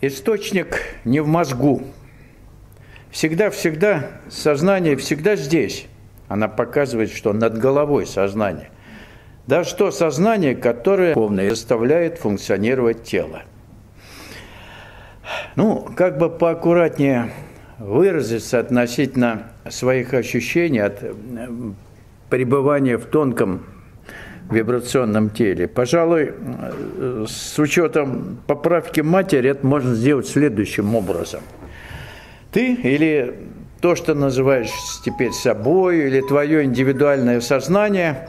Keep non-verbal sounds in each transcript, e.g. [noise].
Источник не в мозгу. Всегда-всегда сознание всегда здесь. Она показывает, что над головой сознание. Да что сознание, которое полное заставляет функционировать тело. Ну, как бы поаккуратнее выразиться относительно своих ощущений от э, пребывания в тонком вибрационном теле. Пожалуй, э, с учетом поправки матери это можно сделать следующим образом. Ты или то, что называешь теперь собой, или твое индивидуальное сознание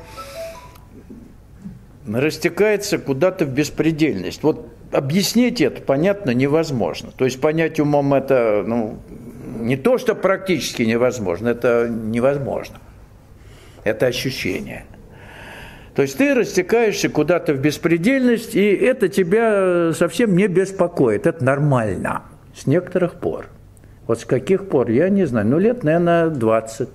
растекается куда-то в беспредельность. Вот объяснить это, понятно, невозможно. То есть понять умом это, ну, не то, что практически невозможно, это невозможно. Это ощущение – то есть ты растекаешься куда-то в беспредельность, и это тебя совсем не беспокоит. Это нормально с некоторых пор. Вот с каких пор, я не знаю, ну лет, наверное, 20.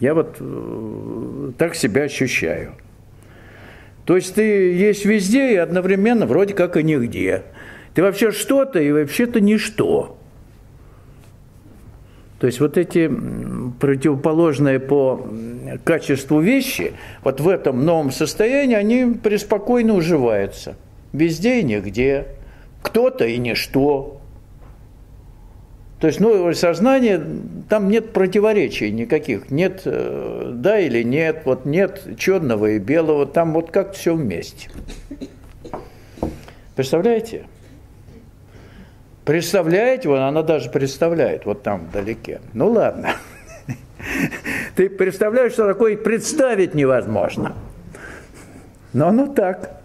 Я вот э, так себя ощущаю. То есть ты есть везде и одновременно вроде как и нигде. Ты вообще что-то и вообще-то ничто. То есть вот эти противоположные по качеству вещи, вот в этом новом состоянии, они преспокойно уживаются. Везде и нигде. Кто-то и ничто. То есть новое сознание, там нет противоречий никаких. Нет э, да или нет, вот нет черного и белого, там вот как все вместе. Представляете? Представляете, вот она даже представляет, вот там вдалеке. Ну ладно. Ты представляешь, что такое представить невозможно. Но оно так.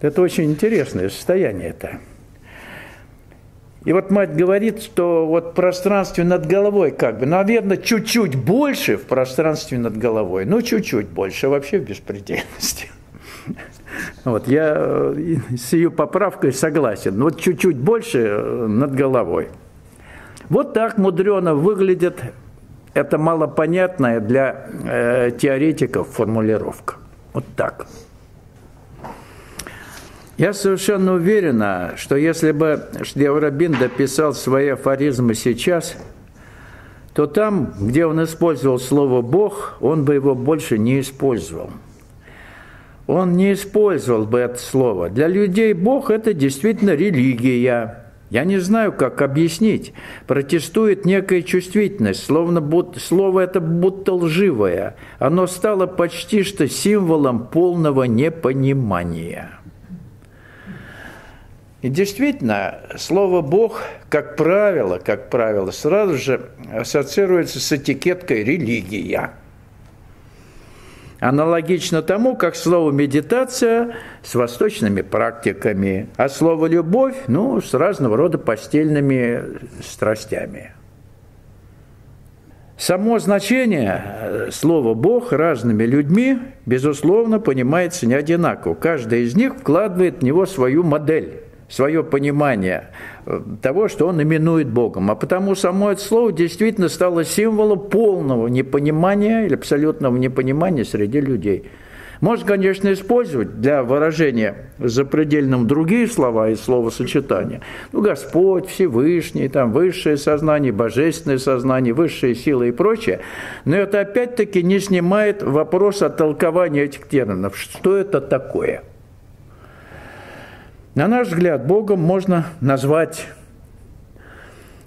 Это очень интересное состояние это. И вот мать говорит, что вот пространстве над головой как бы, наверное, чуть-чуть больше в пространстве над головой, ну чуть-чуть больше, вообще в беспредельности. Вот, я э, с ее поправкой согласен. Вот чуть-чуть больше э, над головой. Вот так мудрено выглядит это малопонятная для э, теоретиков формулировка. Вот так. Я совершенно уверена, что если бы Шлеврабин дописал свои афоризмы сейчас, то там, где он использовал слово «Бог», он бы его больше не использовал – он не использовал бы это слово. Для людей Бог – это действительно религия. Я не знаю, как объяснить. Протестует некая чувствительность, словно будто, слово это будто лживое. Оно стало почти что символом полного непонимания. И действительно, слово «Бог», как правило, как правило, сразу же ассоциируется с этикеткой «религия». Аналогично тому, как слово «медитация» с восточными практиками, а слово «любовь» ну, с разного рода постельными страстями. Само значение э, слова «Бог» разными людьми, безусловно, понимается не одинаково. Каждый из них вкладывает в него свою модель свое понимание э, того, что он именует Богом. А потому само это слово действительно стало символом полного непонимания или абсолютного непонимания среди людей. Можно, конечно, использовать для выражения запредельным другие слова и словосочетания. Ну, Господь, Всевышний, там, высшее сознание, божественное сознание, высшие силы и прочее. Но это опять-таки не снимает вопрос о толковании этих терминов. Что это такое? На наш взгляд, Богом можно назвать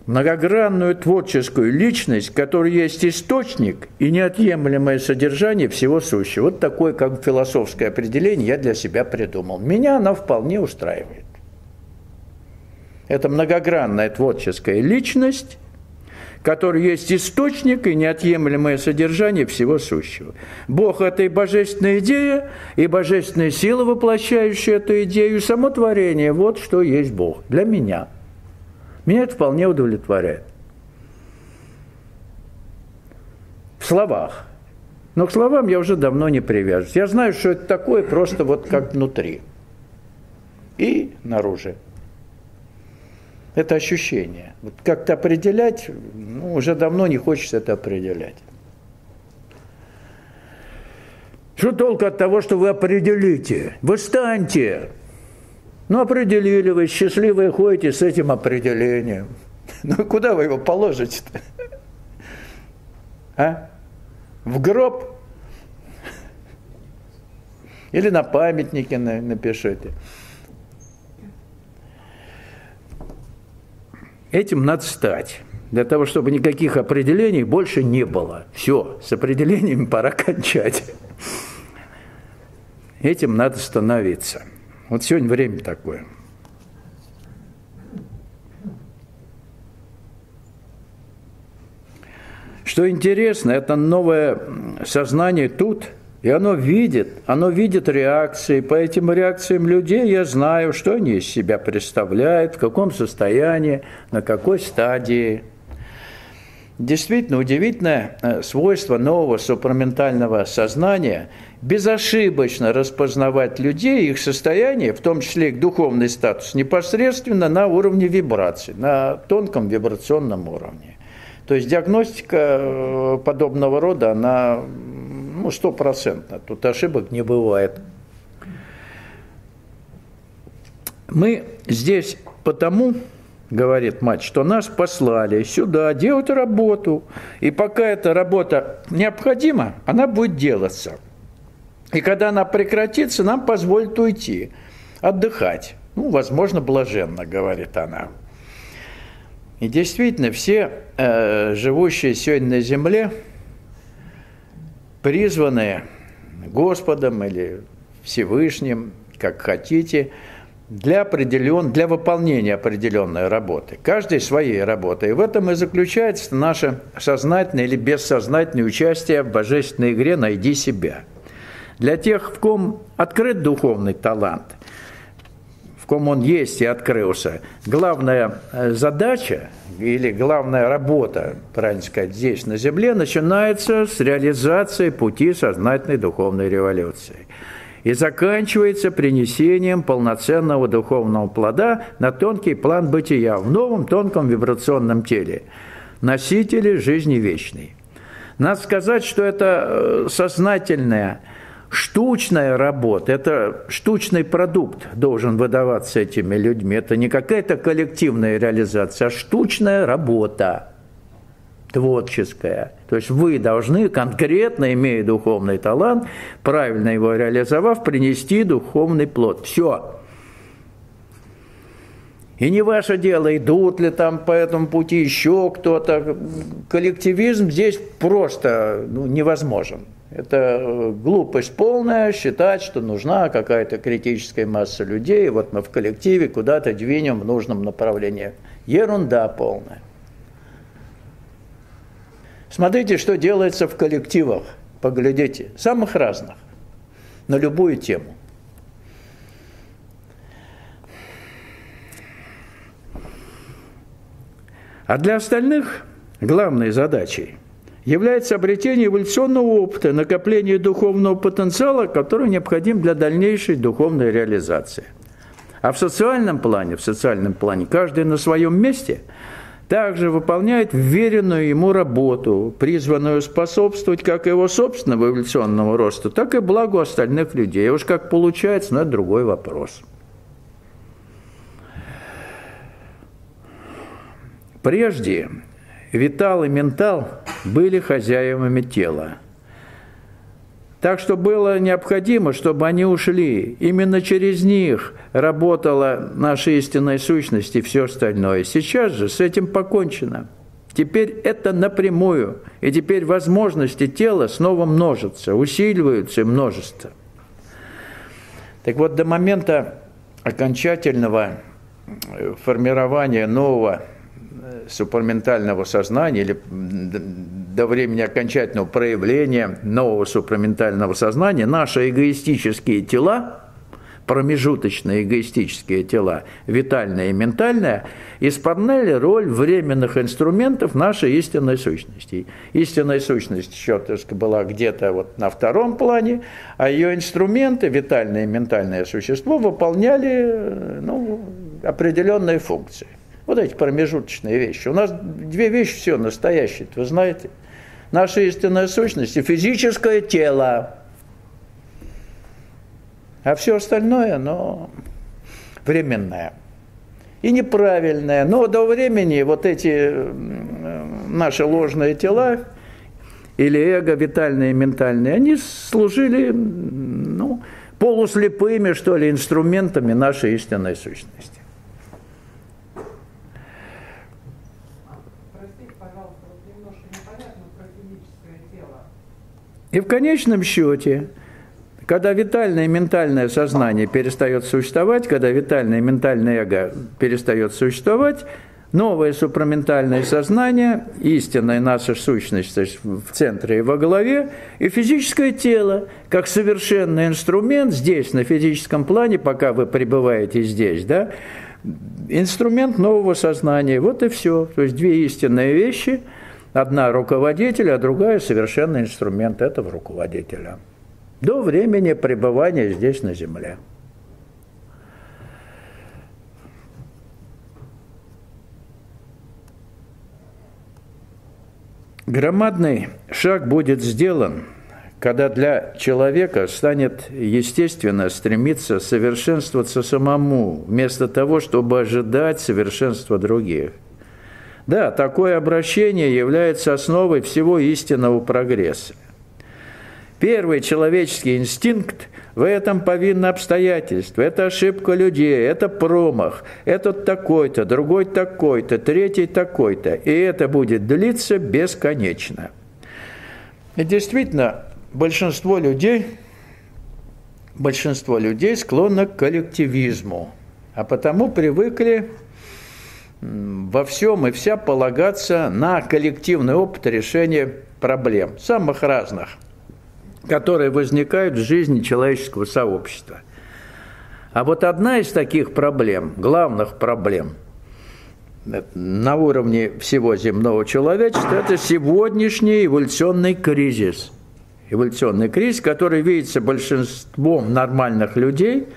многогранную творческую личность, которая есть источник и неотъемлемое содержание всего сущего. Вот такое, как философское определение, я для себя придумал. Меня она вполне устраивает. Это многогранная творческая личность, который есть источник и неотъемлемое содержание всего сущего. Бог – это и божественная идея, и божественная сила, воплощающая эту идею, и само творение. Вот что есть Бог для меня. Меня это вполне удовлетворяет. В словах. Но к словам я уже давно не привяжусь. Я знаю, что это такое просто вот как внутри и наружу это ощущение. Вот как-то определять, ну, уже давно не хочется это определять. Что толку от того, что вы определите? Вы станьте. Ну, определили вы, счастливые ходите с этим определением. [laughs] Ну, куда вы его положите-то? А? В гроб? [laughs] Или на памятнике напишите. Этим надо стать. Для того, чтобы никаких определений больше не было. Все, с определениями пора кончать. Этим надо становиться. Вот сегодня время такое. Что интересно, это новое сознание тут, и оно видит, оно видит реакции. По этим реакциям людей я знаю, что они из себя представляют, в каком состоянии, на какой стадии. Действительно удивительное э, свойство нового супраментального сознания – безошибочно распознавать людей, их состояние, в том числе их духовный статус, непосредственно на уровне вибраций, на тонком вибрационном уровне. То есть диагностика э, подобного рода, она ну, стопроцентна, тут ошибок не бывает. Мы здесь потому, говорит мать, что нас послали сюда делать работу, и пока эта работа необходима, она будет делаться – и когда она прекратится, нам позволят уйти, отдыхать. Ну, возможно, блаженно, говорит она. И действительно, все э, живущие сегодня на земле, призванные Господом или Всевышним, как хотите, для, определен, для выполнения определенной работы, каждой своей работы. И в этом и заключается наше сознательное или бессознательное участие в божественной игре «Найди себя». Для тех, в ком открыт духовный талант, ком он есть и открылся, главная э, задача или главная работа, правильно сказать, здесь на Земле начинается с реализации пути сознательной духовной революции и заканчивается принесением полноценного духовного плода на тонкий план бытия в новом тонком вибрационном теле, носителе жизни вечной. Надо сказать, что это э, сознательная штучная работа, это штучный продукт должен выдаваться этими людьми. Это не какая-то коллективная реализация, а штучная работа творческая. То есть вы должны конкретно, имея духовный талант, правильно его реализовав, принести духовный плод. Все. И не ваше дело, идут ли там по этому пути еще кто-то. Коллективизм здесь просто ну, невозможен. Это э, глупость полная считать, что нужна какая-то критическая масса людей, вот мы в коллективе куда-то двинем в нужном направлении. Ерунда полная. Смотрите, что делается в коллективах, поглядите, самых разных, на любую тему. А для остальных главной задачей – является обретение эволюционного опыта, накопление духовного потенциала, который необходим для дальнейшей духовной реализации. А в социальном плане, в социальном плане каждый на своем месте также выполняет веренную ему работу, призванную способствовать как его собственному эволюционному росту, так и благу остальных людей. И уж как получается, но это другой вопрос. Прежде Витал и ментал были хозяевами тела. Так что было необходимо, чтобы они ушли. Именно через них работала наша истинная сущность и все остальное. Сейчас же с этим покончено. Теперь это напрямую. И теперь возможности тела снова множатся, усиливаются множество. Так вот, до момента окончательного формирования нового супраментального сознания или до времени окончательного проявления нового супраментального сознания наши эгоистические тела, промежуточные эгоистические тела, витальное и ментальное, исполняли роль временных инструментов нашей истинной сущности. Истинная сущность еще была где-то вот на втором плане, а ее инструменты, витальное и ментальное существо, выполняли ну, определенные функции. Вот эти промежуточные вещи. У нас две вещи все настоящие, вы знаете. Наша истинная сущность и физическое тело. А все остальное, но временное и неправильное. Но до времени вот эти наши ложные тела или эго, витальные, ментальные, они служили ну, полуслепыми, что ли, инструментами нашей истинной сущности. И в конечном счете, когда витальное и ментальное сознание перестает существовать, когда витальное и ментальное эго перестает существовать, новое супраментальное сознание, истинная наша сущность в центре и во главе, и физическое тело, как совершенный инструмент здесь, на физическом плане, пока вы пребываете здесь, да, инструмент нового сознания. Вот и все. То есть две истинные вещи – Одна руководитель, а другая совершенно инструмент этого руководителя. До времени пребывания здесь на земле. Громадный шаг будет сделан, когда для человека станет естественно стремиться совершенствоваться самому, вместо того, чтобы ожидать совершенства других – да, такое обращение является основой всего истинного прогресса. Первый человеческий инстинкт в этом повинно обстоятельства. Это ошибка людей, это промах, этот такой-то, другой такой-то, третий такой-то. И это будет длиться бесконечно. И действительно, большинство людей, большинство людей склонно к коллективизму, а потому привыкли во всем и вся полагаться на коллективный опыт решения проблем, самых разных, которые возникают в жизни человеческого сообщества. А вот одна из таких проблем, главных проблем на уровне всего земного человечества, это сегодняшний эволюционный кризис. Эволюционный кризис, который видится большинством нормальных людей,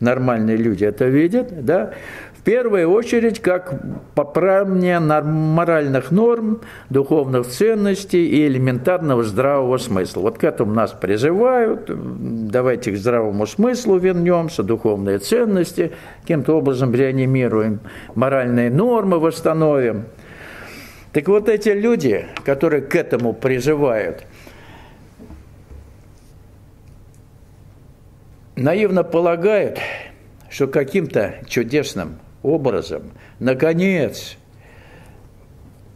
нормальные люди это видят, да, первую очередь, как поправление моральных норм, духовных ценностей и элементарного здравого смысла. Вот к этому нас призывают, давайте к здравому смыслу вернемся, духовные ценности, каким-то образом реанимируем, моральные нормы восстановим. Так вот эти люди, которые к этому призывают, наивно полагают, что каким-то чудесным образом, наконец,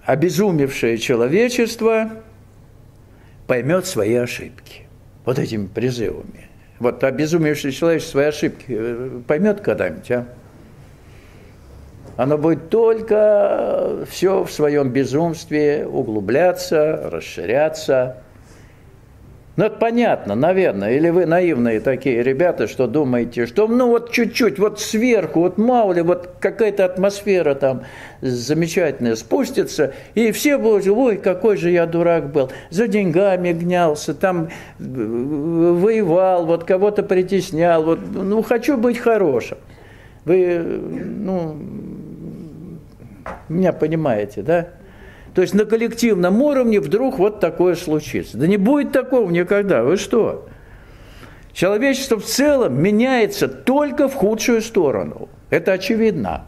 обезумевшее человечество поймет свои ошибки. Вот этими призывами. Вот обезумевшее человечество свои ошибки э, поймет когда-нибудь, а? Оно будет только все в своем безумстве углубляться, расширяться, ну, это понятно, наверное. Или вы наивные такие ребята, что думаете, что ну вот чуть-чуть, вот сверху, вот мало ли, вот какая-то атмосфера там замечательная спустится, и все будут, ой, какой же я дурак был, за деньгами гнялся, там воевал, вот кого-то притеснял, вот, ну, хочу быть хорошим. Вы, ну, меня понимаете, да? То есть на коллективном уровне вдруг вот такое случится. Да не будет такого никогда. Вы что? Человечество в целом меняется только в худшую сторону. Это очевидно.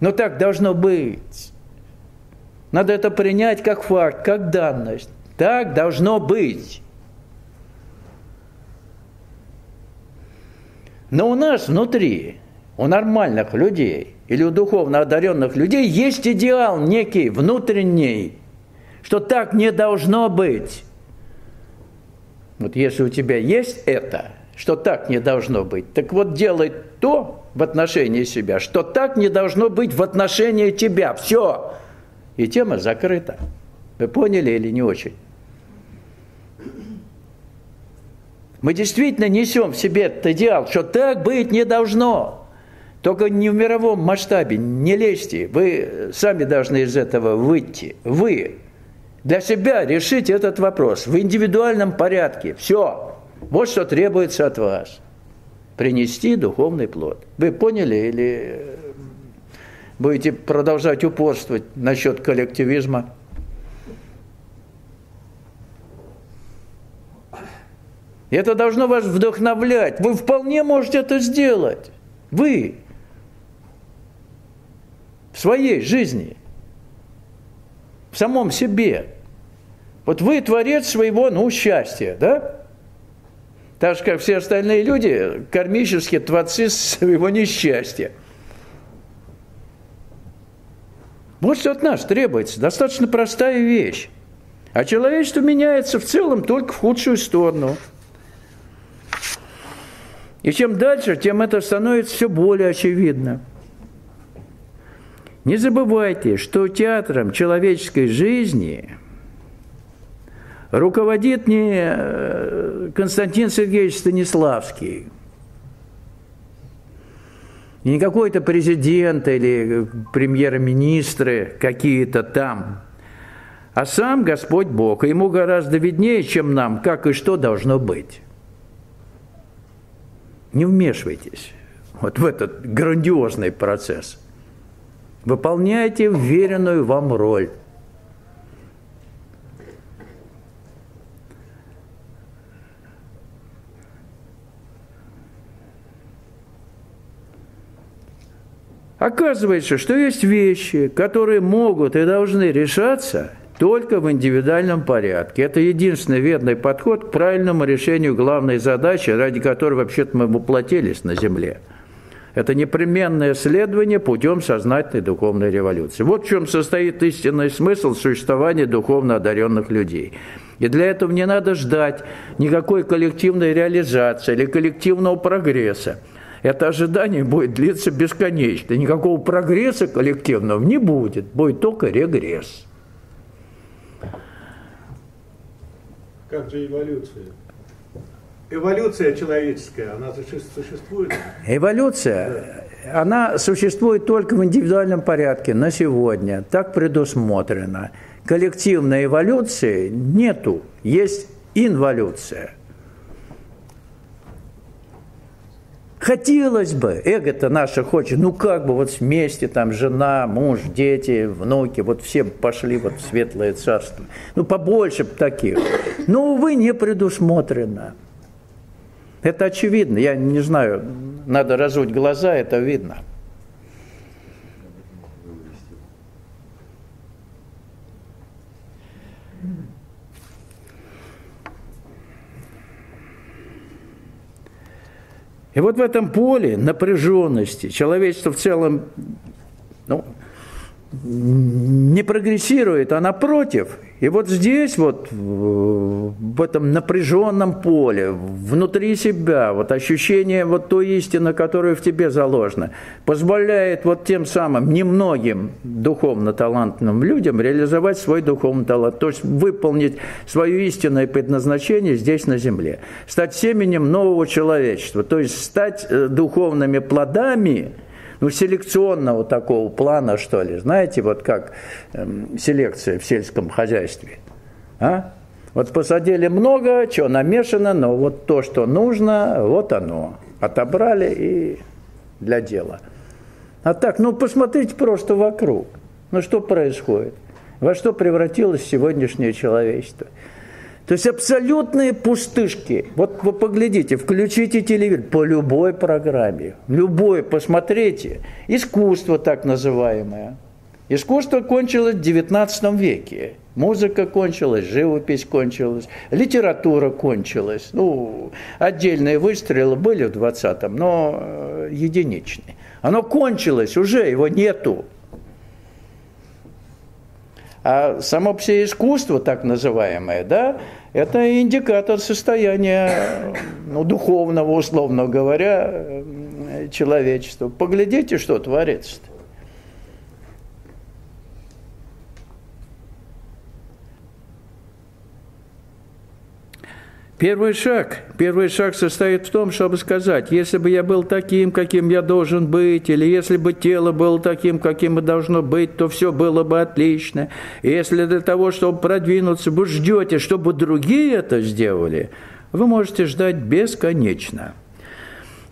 Но так должно быть. Надо это принять как факт, как данность. Так должно быть. Но у нас внутри, у нормальных людей, или у духовно одаренных людей есть идеал некий внутренний, что так не должно быть. Вот если у тебя есть это, что так не должно быть, так вот делай то в отношении себя, что так не должно быть в отношении тебя. Все. И тема закрыта. Вы поняли или не очень? Мы действительно несем в себе этот идеал, что так быть не должно. Только не в мировом масштабе, не лезьте. Вы сами должны из этого выйти. Вы для себя решите этот вопрос в индивидуальном порядке. Все. Вот что требуется от вас. Принести духовный плод. Вы поняли или будете продолжать упорствовать насчет коллективизма? Это должно вас вдохновлять. Вы вполне можете это сделать. Вы. Своей жизни. В самом себе. Вот вы творец своего, ну, счастья, да? Так же, как все остальные люди, кармические творцы своего несчастья. Вот что от нас требуется. Достаточно простая вещь. А человечество меняется в целом только в худшую сторону. И чем дальше, тем это становится все более очевидно. Не забывайте, что театром человеческой жизни руководит не э, Константин Сергеевич Станиславский, не какой-то президент или премьер-министры какие-то там, а сам Господь Бог. И ему гораздо виднее, чем нам, как и что должно быть. Не вмешивайтесь вот в этот грандиозный процесс. Выполняйте веренную вам роль. Оказывается, что есть вещи, которые могут и должны решаться только в индивидуальном порядке. Это единственный верный подход к правильному решению главной задачи, ради которой вообще-то мы воплотились на Земле. Это непременное следование путем сознательной духовной революции. Вот в чем состоит истинный смысл существования духовно одаренных людей. И для этого не надо ждать никакой коллективной реализации или коллективного прогресса это ожидание будет длиться бесконечно. Никакого прогресса коллективного не будет, будет только регресс. Как же эволюция? Эволюция человеческая, она существует? Эволюция, да. она существует только в индивидуальном порядке на сегодня. Так предусмотрено. Коллективной эволюции нету, есть инволюция. Хотелось бы, эго-то наше хочет, ну как бы вот вместе, там жена, муж, дети, внуки, вот все пошли вот в светлое царство. Ну побольше таких. Но, увы, не предусмотрено. Это очевидно, я не знаю, надо разуть глаза, это видно. И вот в этом поле напряженности человечество в целом не прогрессирует, а напротив. И вот здесь, вот в этом напряженном поле, внутри себя, вот ощущение вот той истины, которая в тебе заложена, позволяет вот тем самым немногим духовно талантливым людям реализовать свой духовный талант, то есть выполнить свое истинное предназначение здесь на земле, стать семенем нового человечества, то есть стать э, духовными плодами – ну, селекционного такого плана, что ли. Знаете, вот как эм, селекция в сельском хозяйстве. А? Вот посадили много, что намешано, но вот то, что нужно, вот оно. Отобрали и для дела. А так, ну посмотрите просто вокруг. Ну что происходит? Во что превратилось сегодняшнее человечество? То есть абсолютные пустышки. Вот вы поглядите, включите телевизор по любой программе, любой, посмотрите. Искусство так называемое. Искусство кончилось в XIX веке. Музыка кончилась, живопись кончилась, литература кончилась. Ну, отдельные выстрелы были в 20-м, но э, единичные. Оно кончилось, уже его нету. А само все искусство, так называемое, да, это индикатор состояния ну, духовного, условно говоря, человечества. Поглядите, что творится. -то. Первый шаг, первый шаг состоит в том, чтобы сказать, если бы я был таким, каким я должен быть, или если бы тело было таким, каким и должно быть, то все было бы отлично. И если для того, чтобы продвинуться, вы ждете, чтобы другие это сделали, вы можете ждать бесконечно.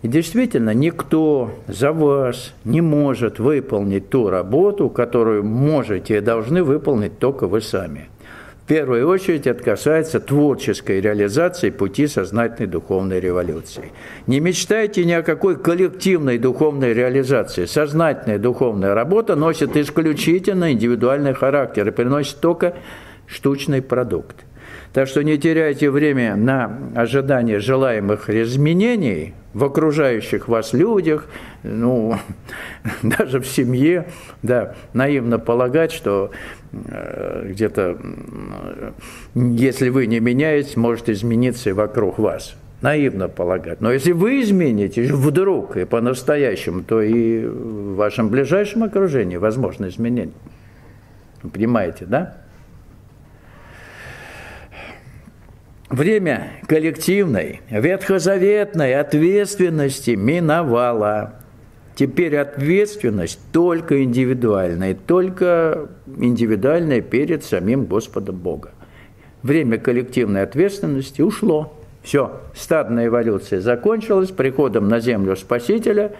И действительно, никто за вас не может выполнить ту работу, которую можете и должны выполнить только вы сами – В первую очередь это касается творческой реализации пути сознательной духовной революции. Не мечтайте ни о какой коллективной духовной реализации. Сознательная духовная работа носит исключительно индивидуальный характер и приносит только штучный продукт. Так что не теряйте время на ожидание желаемых изменений в окружающих вас людях, ну, [laughs] даже в семье, да, наивно полагать, что э, где-то, если вы не меняетесь, может измениться и вокруг вас. Наивно полагать. Но если вы изменитесь вдруг и по-настоящему, то и в вашем ближайшем окружении возможно изменение. Понимаете, да? Время коллективной, ветхозаветной ответственности миновало. Теперь ответственность только индивидуальная, только индивидуальная перед самим Господом Бога. Время коллективной ответственности ушло. Все, стадная эволюция закончилась приходом на землю Спасителя.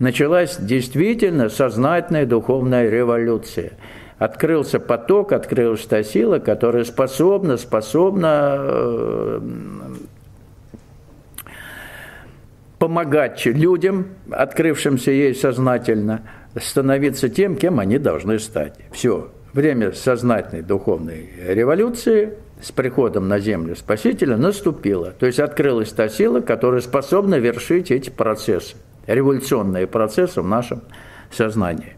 Началась действительно сознательная духовная революция – открылся поток, открылась та сила, которая способна, способна э, помогать людям, открывшимся ей сознательно, становиться тем, кем они должны стать. Все. Время сознательной духовной революции с приходом на землю Спасителя наступило. То есть открылась та сила, которая способна вершить эти процессы, революционные процессы в нашем сознании.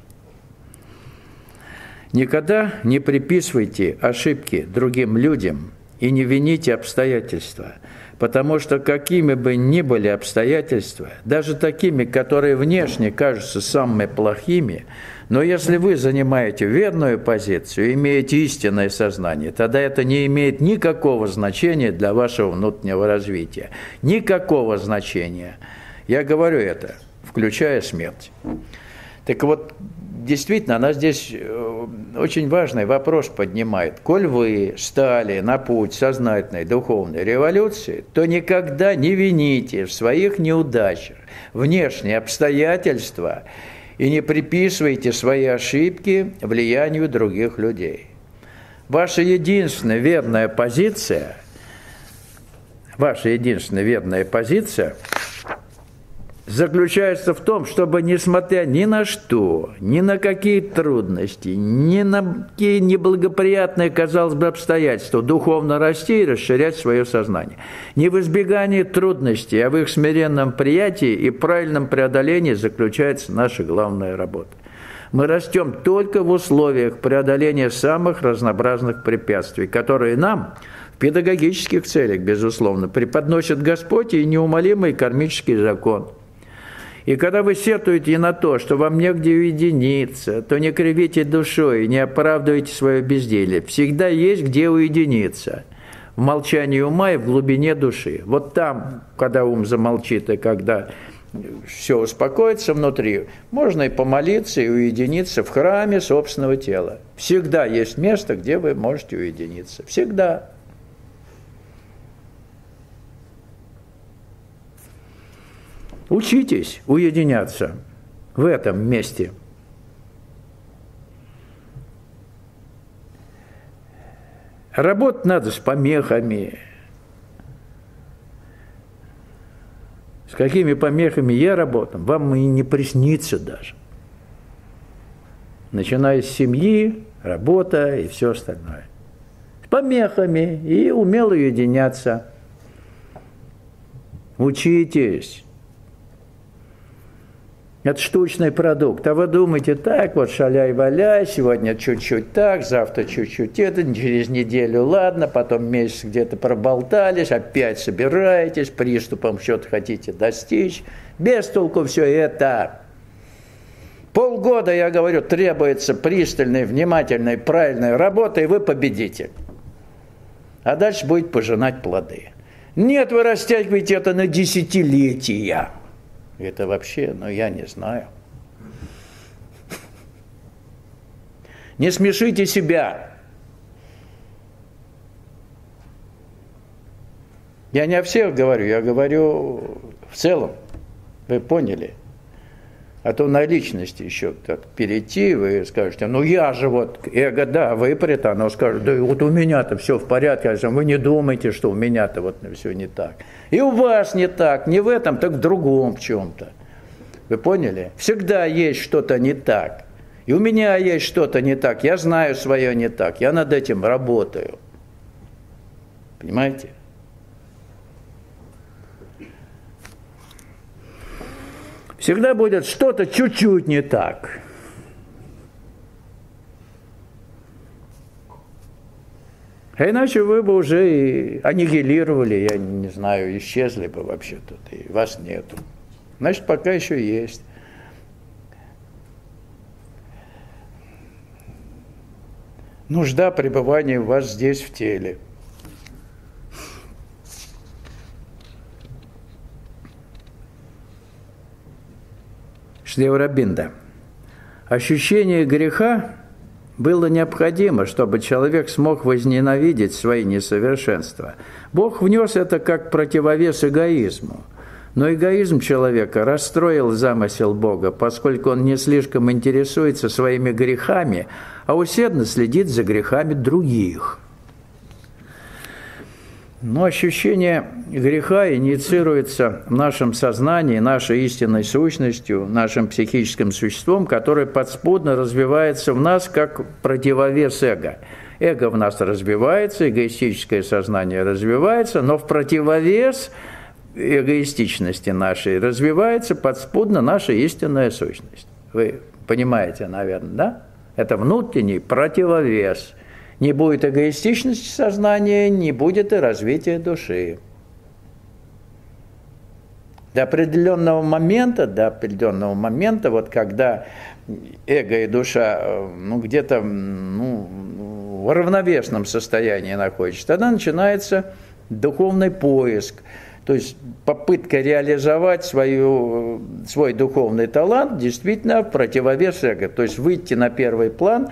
Никогда не приписывайте ошибки другим людям и не вините обстоятельства, потому что какими бы ни были обстоятельства, даже такими, которые внешне кажутся самыми плохими, но если вы занимаете верную позицию, имеете истинное сознание, тогда это не имеет никакого значения для вашего внутреннего развития. Никакого значения. Я говорю это, включая смерть. Так вот, действительно, она здесь э, очень важный вопрос поднимает. Коль вы стали на путь сознательной духовной революции, то никогда не вините в своих неудачах внешние обстоятельства и не приписывайте свои ошибки влиянию других людей. Ваша единственная верная позиция, ваша единственная верная позиция – заключается в том, чтобы, несмотря ни на что, ни на какие трудности, ни на какие неблагоприятные, казалось бы, обстоятельства, духовно расти и расширять свое сознание. Не в избегании трудностей, а в их смиренном приятии и правильном преодолении заключается наша главная работа. Мы растем только в условиях преодоления самых разнообразных препятствий, которые нам в педагогических целях, безусловно, преподносит Господь и неумолимый кармический закон – и когда вы сетуете на то, что вам негде уединиться, то не кривите душой не оправдывайте свое безделие. Всегда есть где уединиться. В молчании ума и в глубине души. Вот там, когда ум замолчит и когда все успокоится внутри, можно и помолиться, и уединиться в храме собственного тела. Всегда есть место, где вы можете уединиться. Всегда. Учитесь уединяться в этом месте. Работать надо с помехами. С какими помехами я работаю, вам и не приснится даже. Начиная с семьи, работа и все остальное. С помехами и умело уединяться. Учитесь. Это штучный продукт. А вы думаете, так вот шаляй-валяй, сегодня чуть-чуть так, завтра чуть-чуть это, через неделю ладно, потом месяц где-то проболтались, опять собираетесь, приступом что-то хотите достичь. Без толку все это. Полгода, я говорю, требуется пристальной, внимательной, правильной работы, и вы победите. А дальше будет пожинать плоды. Нет, вы растягиваете это на десятилетия. Это вообще, ну я не знаю. Не смешите себя. Я не о всех говорю, я говорю в целом. Вы поняли? А то на личности еще так перейти, вы скажете, ну я же вот, эго, да, выпрет, оно скажет, да вот у меня-то все в порядке, а вы не думайте, что у меня-то вот все не так. И у вас не так, не в этом, так в другом в чем-то. Вы поняли? Всегда есть что-то не так. И у меня есть что-то не так. Я знаю свое не так. Я над этим работаю. Понимаете? Всегда будет что-то чуть-чуть не так. А иначе вы бы уже и аннигилировали, я не знаю, исчезли бы вообще тут, и вас нету. Значит, пока еще есть. Нужда пребывания у вас здесь в теле. Шлеврабинда. Ощущение греха было необходимо, чтобы человек смог возненавидеть свои несовершенства. Бог внес это как противовес эгоизму. Но эгоизм человека расстроил замысел Бога, поскольку он не слишком интересуется своими грехами, а усердно следит за грехами других. Но ощущение греха инициируется в нашем сознании, нашей истинной сущностью, нашим психическим существом, которое подспудно развивается в нас как противовес эго. Эго в нас развивается, эгоистическое сознание развивается, но в противовес эгоистичности нашей развивается подспудно наша истинная сущность. Вы понимаете, наверное, да? Это внутренний противовес – не будет эгоистичности сознания, не будет и развития души. До определенного момента, до определенного момента, вот когда эго и душа ну, где-то ну, в равновесном состоянии находятся, тогда начинается духовный поиск, то есть попытка реализовать свою, свой духовный талант действительно в противовес эго, то есть выйти на первый план,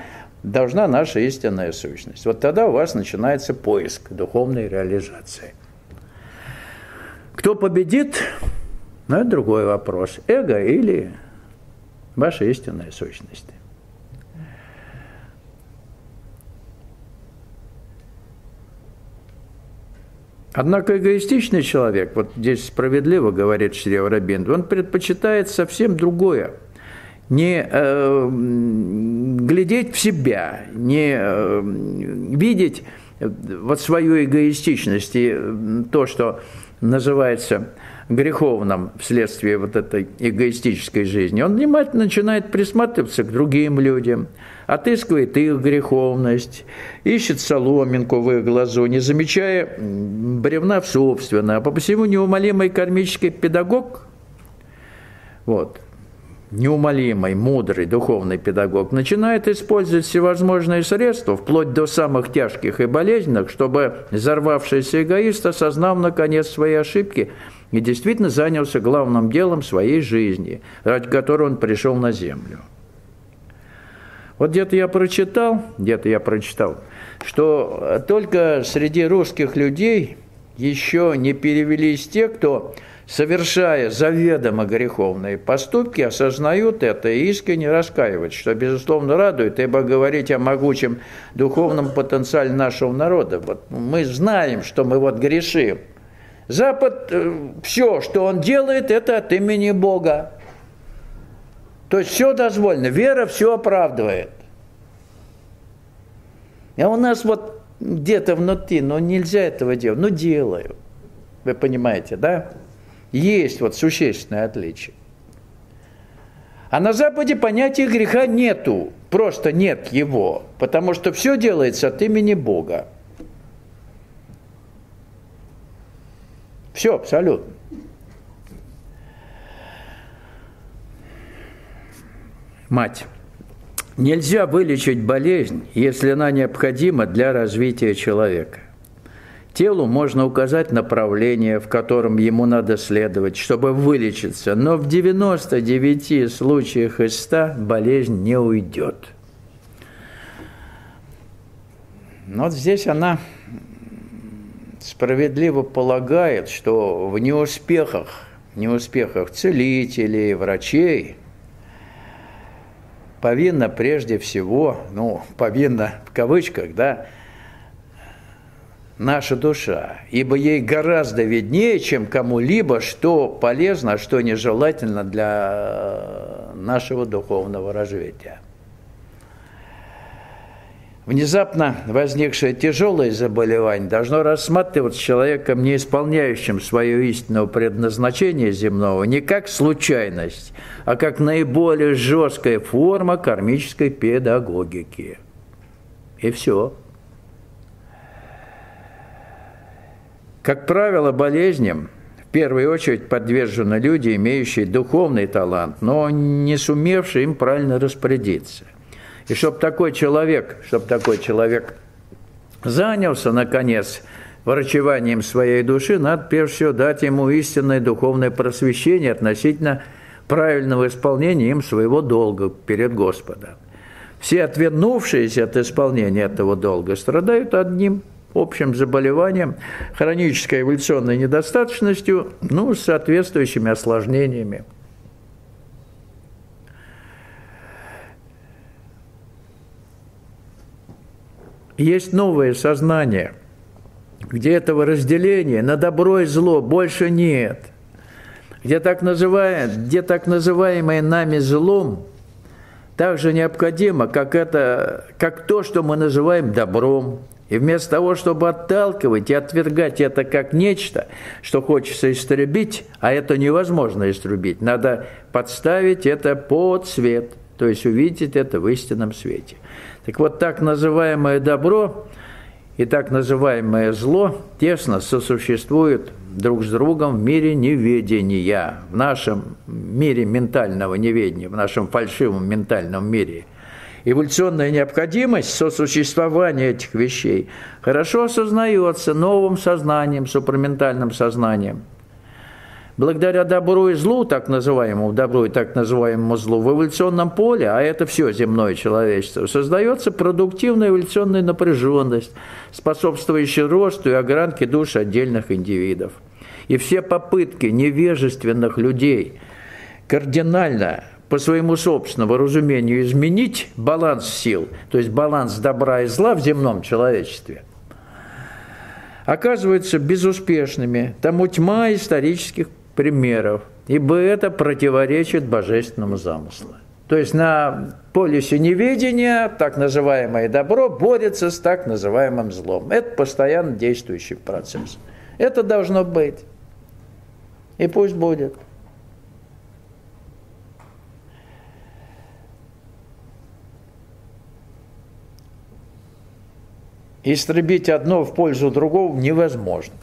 должна наша истинная сущность. Вот тогда у вас начинается поиск духовной реализации. Кто победит, ну, это другой вопрос. Эго или ваша истинная сущность. Однако эгоистичный человек, вот здесь справедливо говорит Шри Рабинд, он предпочитает совсем другое – не э, глядеть в себя, не э, видеть вот свою эгоистичность и то, что называется греховным вследствие вот этой эгоистической жизни, он внимательно начинает присматриваться к другим людям, отыскивает их греховность, ищет соломинку в их глазу, не замечая бревна в собственно, а по всему неумолимый кармический педагог, вот, неумолимый, мудрый духовный педагог начинает использовать всевозможные средства, вплоть до самых тяжких и болезненных, чтобы взорвавшийся эгоист осознал наконец свои ошибки и действительно занялся главным делом своей жизни, ради которой он пришел на землю. Вот где-то я прочитал, где-то я прочитал, что только среди русских людей еще не перевелись те, кто совершая заведомо греховные поступки, осознают это и искренне раскаиваются, что, безусловно, радует, ибо говорить о могучем духовном потенциале нашего народа. Вот мы знаем, что мы вот грешим. Запад, э, все, что он делает, это от имени Бога. То есть все дозволено, вера все оправдывает. А у нас вот где-то внутри, но ну, нельзя этого делать, ну делаю. Вы понимаете, да? Есть вот существенное отличие. А на Западе понятия греха нету, просто нет его, потому что все делается от имени Бога. Все абсолютно. Мать. Нельзя вылечить болезнь, если она необходима для развития человека. Телу можно указать направление, в котором ему надо следовать, чтобы вылечиться, но в 99 случаях из 100 болезнь не уйдет. Вот здесь она справедливо полагает, что в неуспехах, неуспехах целителей, врачей повинна прежде всего, ну, повинна в кавычках, да, наша душа, ибо ей гораздо виднее, чем кому-либо, что полезно, а что нежелательно для нашего духовного развития. Внезапно возникшее тяжелое заболевание должно рассматриваться человеком, не исполняющим свое истинное предназначение земного, не как случайность, а как наиболее жесткая форма кармической педагогики. И все. Как правило, болезням в первую очередь подвержены люди, имеющие духовный талант, но не сумевшие им правильно распорядиться. И чтобы такой человек, чтобы такой человек занялся, наконец, врачеванием своей души, надо прежде всего дать ему истинное духовное просвещение относительно правильного исполнения им своего долга перед Господом. Все отвернувшиеся от исполнения этого долга страдают одним общим заболеванием, хронической эволюционной недостаточностью, ну, с соответствующими осложнениями. Есть новое сознание, где этого разделения на добро и зло больше нет, где так, называемое, где так называемое нами злом так же необходимо, как, это, как то, что мы называем добром. И вместо того, чтобы отталкивать и отвергать это как нечто, что хочется истребить, а это невозможно истребить, надо подставить это под свет, то есть увидеть это в истинном свете. Так вот, так называемое добро и так называемое зло тесно сосуществуют друг с другом в мире неведения, в нашем мире ментального неведения, в нашем фальшивом ментальном мире. Эволюционная необходимость сосуществования этих вещей хорошо осознается новым сознанием, супраментальным сознанием – благодаря добру и злу, так называемому добру и так называемому злу, в эволюционном поле, а это все земное человечество, создается продуктивная эволюционная напряженность, способствующая росту и огранке душ отдельных индивидов. И все попытки невежественных людей кардинально по своему собственному разумению изменить баланс сил, то есть баланс добра и зла в земном человечестве, оказываются безуспешными. Тому тьма исторических примеров, ибо это противоречит божественному замыслу. То есть на полюсе неведения так называемое добро борется с так называемым злом. Это постоянно действующий процесс. Это должно быть. И пусть будет. Истребить одно в пользу другого невозможно.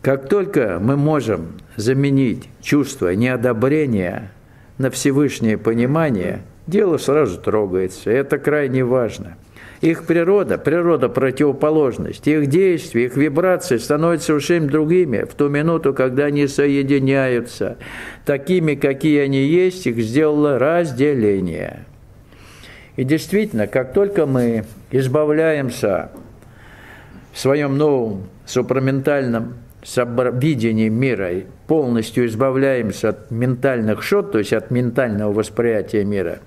Как только мы можем заменить чувство неодобрения на Всевышнее понимание, дело сразу трогается. Это крайне важно. Их природа, природа противоположность, их действия, их вибрации становятся совсем другими в ту минуту, когда они соединяются. Такими, какие они есть, их сделало разделение. И действительно, как только мы избавляемся в своем новом супраментальном видением мира полностью избавляемся от ментальных шот, то есть от ментального восприятия мира,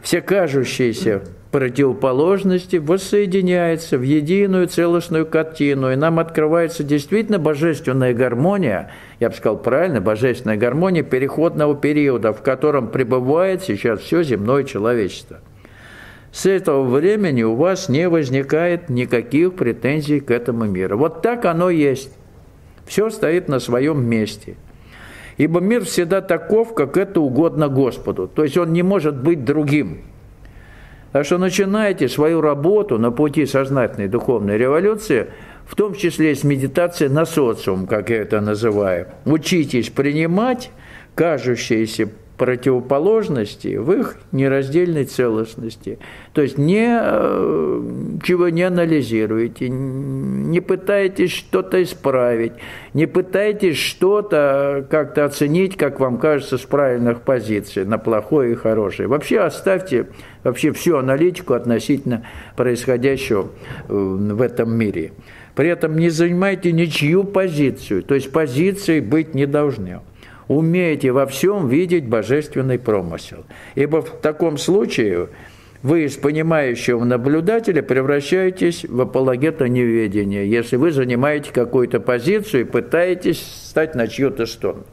все кажущиеся противоположности воссоединяются в единую целостную картину, и нам открывается действительно божественная гармония, я бы сказал правильно, божественная гармония переходного периода, в котором пребывает сейчас все земное человечество. С этого времени у вас не возникает никаких претензий к этому миру. Вот так оно есть. Все стоит на своем месте. Ибо мир всегда таков, как это угодно Господу. То есть он не может быть другим. Так что начинайте свою работу на пути сознательной духовной революции, в том числе с медитации на социум, как я это называю. Учитесь принимать кажущиеся противоположности в их нераздельной целостности. То есть не, э, не анализируете, не пытаетесь что-то исправить, не пытаетесь что-то как-то оценить, как вам кажется, с правильных позиций, на плохое и хорошее. Вообще оставьте вообще всю аналитику относительно происходящего э, в этом мире. При этом не занимайте ничью позицию, то есть позиции быть не должны умеете во всем видеть божественный промысел. Ибо в таком случае вы из понимающего наблюдателя превращаетесь в апологета неведения, если вы занимаете какую-то позицию и пытаетесь стать на чью-то сторону.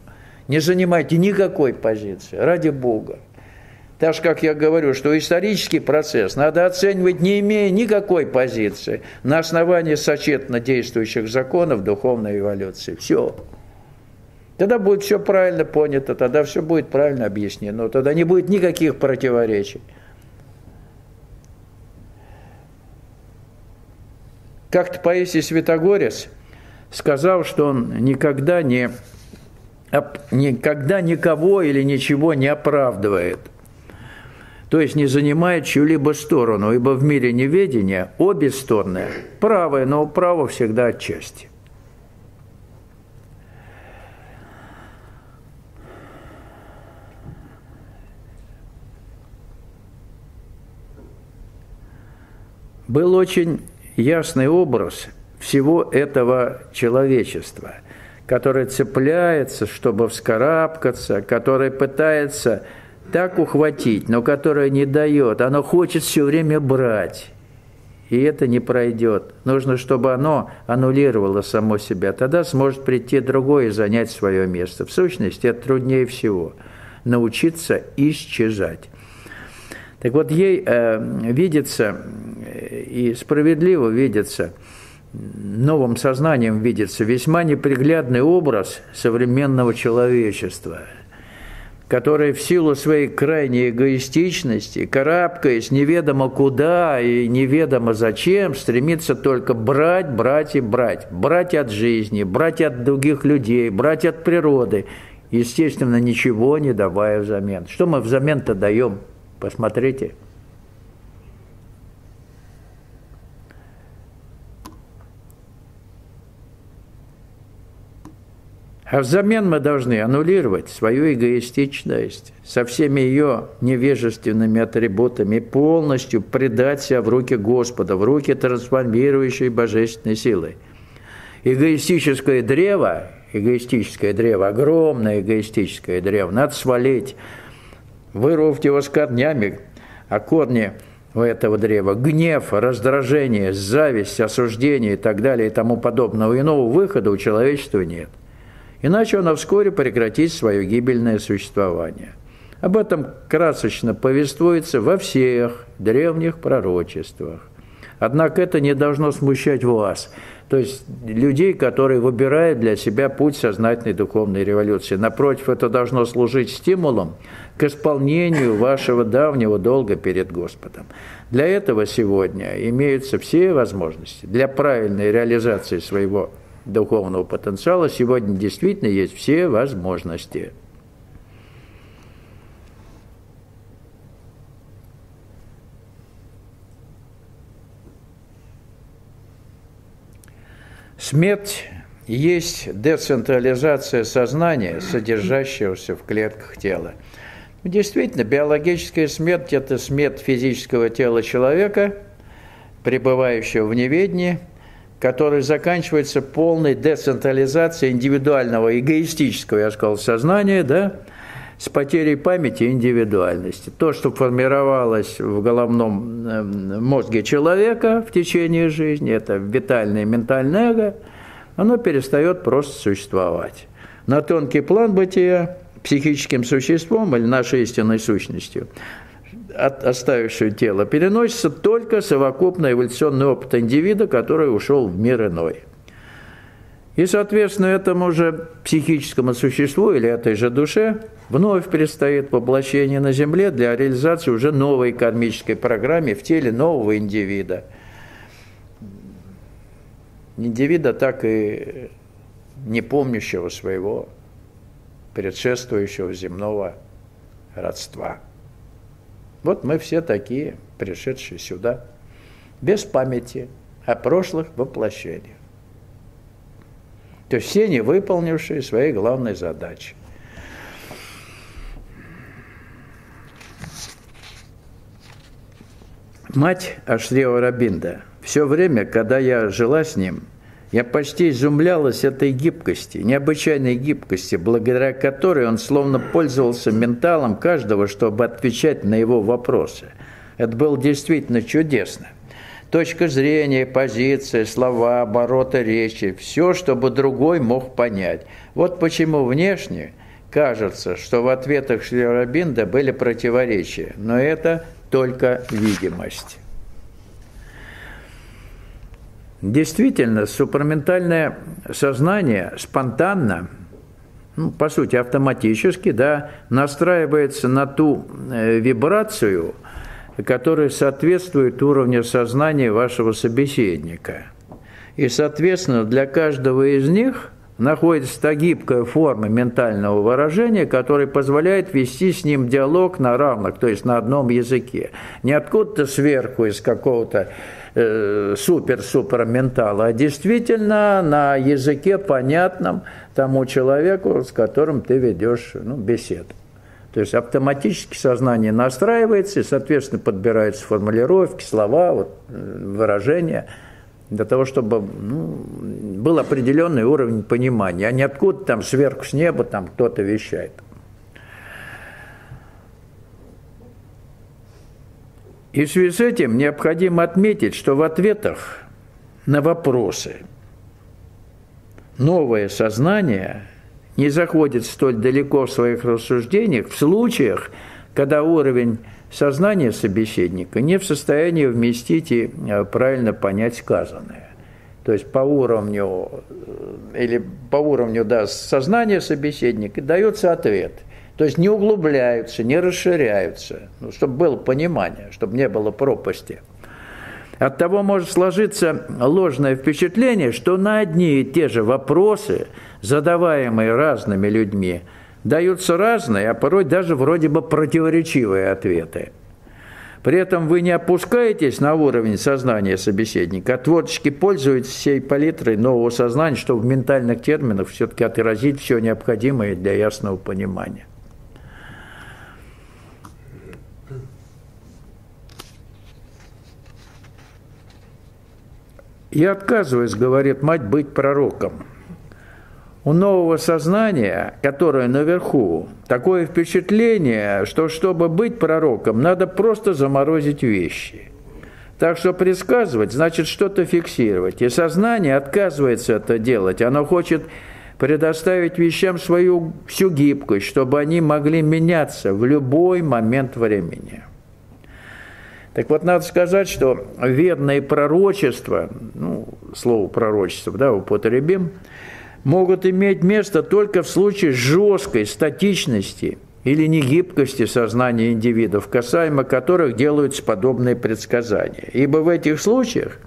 Не занимайте никакой позиции, ради Бога. Так же, как я говорю, что исторический процесс надо оценивать, не имея никакой позиции, на основании сочетно действующих законов духовной эволюции. Все. Тогда будет все правильно понято, тогда все будет правильно объяснено, тогда не будет никаких противоречий. Как-то Паисий Святогорец сказал, что он никогда не никогда никого или ничего не оправдывает. То есть не занимает чью-либо сторону, ибо в мире неведения обе стороны правые, но право всегда отчасти. Был очень ясный образ всего этого человечества, которое цепляется, чтобы вскарабкаться, которое пытается так ухватить, но которое не дает. Оно хочет все время брать. И это не пройдет. Нужно, чтобы оно аннулировало само себя. Тогда сможет прийти другое и занять свое место. В сущности, это труднее всего. Научиться исчезать. Так вот, ей э, видится э, и справедливо видится, новым сознанием видится весьма неприглядный образ современного человечества, которое в силу своей крайней эгоистичности, карабкаясь неведомо куда и неведомо зачем, стремится только брать, брать и брать. Брать от жизни, брать от других людей, брать от природы, естественно, ничего не давая взамен. Что мы взамен-то даем – Посмотрите. А взамен мы должны аннулировать свою эгоистичность со всеми ее невежественными атрибутами полностью предать себя в руки Господа, в руки трансформирующей божественной силы. Эгоистическое древо, эгоистическое древо, огромное эгоистическое древо, надо свалить – вырвав его с корнями, а корни у этого древа гнев, раздражение, зависть, осуждение и так далее и тому подобного. Иного выхода у человечества нет. Иначе оно вскоре прекратит свое гибельное существование. Об этом красочно повествуется во всех древних пророчествах. Однако это не должно смущать вас, то есть людей, которые выбирают для себя путь сознательной духовной революции. Напротив, это должно служить стимулом к исполнению вашего давнего долга перед Господом. Для этого сегодня имеются все возможности. Для правильной реализации своего духовного потенциала сегодня действительно есть все возможности. Смерть есть децентрализация сознания, содержащегося в клетках тела. Действительно, биологическая смерть – это смерть физического тела человека, пребывающего в неведении, который заканчивается полной децентрализацией индивидуального, эгоистического, я сказал, сознания, да, с потерей памяти и индивидуальности. То, что формировалось в головном эм, мозге человека в течение жизни, это витальное ментальное эго, оно перестает просто существовать. На тонкий план бытия психическим существом или нашей истинной сущностью, от, оставившую тело, переносится только совокупный эволюционный опыт индивида, который ушел в мир иной. И, соответственно, этому же психическому существу или этой же душе вновь предстоит воплощение на Земле для реализации уже новой кармической программы в теле нового индивида. Индивида так и не помнящего своего предшествующего земного родства. Вот мы все такие, пришедшие сюда, без памяти о прошлых воплощениях. То есть все не выполнившие своей главной задачи. Мать Ашрева Рабинда, все время, когда я жила с ним, я почти изумлялась этой гибкости, необычайной гибкости, благодаря которой он словно пользовался менталом каждого, чтобы отвечать на его вопросы. Это было действительно чудесно. Точка зрения, позиция, слова, обороты речи, все, чтобы другой мог понять. Вот почему внешне кажется, что в ответах Шлерабинда были противоречия, но это только видимость. Действительно, супраментальное сознание спонтанно, ну, по сути, автоматически, да, настраивается на ту э, вибрацию, которая соответствует уровню сознания вашего собеседника. И, соответственно, для каждого из них находится та гибкая форма ментального выражения, которая позволяет вести с ним диалог на равных, то есть на одном языке. Не откуда-то сверху из какого-то э, супер-супер ментала, а действительно на языке понятном тому человеку, с которым ты ведешь ну, беседу. То есть автоматически сознание настраивается и, соответственно, подбираются формулировки, слова, вот, э, выражения для того, чтобы ну, был определенный уровень понимания, а не откуда там сверху с неба там кто-то вещает. И в связи с этим необходимо отметить, что в ответах на вопросы новое сознание не заходит столь далеко в своих рассуждениях в случаях, когда уровень сознания собеседника не в состоянии вместить и э, правильно понять сказанное. То есть по уровню э, или по уровню да, сознания собеседника дается ответ – то есть не углубляются, не расширяются, ну, чтобы было понимание, чтобы не было пропасти. От того может сложиться ложное впечатление, что на одни и те же вопросы, задаваемые разными людьми, даются разные, а порой даже вроде бы противоречивые ответы. При этом вы не опускаетесь на уровень сознания собеседника, а творчески пользуетесь всей палитрой нового сознания, чтобы в ментальных терминах все-таки отразить все необходимое для ясного понимания. Я отказываюсь, говорит мать, быть пророком. У нового сознания, которое наверху, такое впечатление, что чтобы быть пророком, надо просто заморозить вещи. Так что предсказывать значит что-то фиксировать. И сознание отказывается это делать. Оно хочет предоставить вещам свою всю гибкость, чтобы они могли меняться в любой момент времени. Так вот, надо сказать, что верные пророчества, ну, слово пророчество, да, употребим, могут иметь место только в случае жесткой статичности или негибкости сознания индивидов, касаемо которых делаются подобные предсказания. Ибо в этих случаях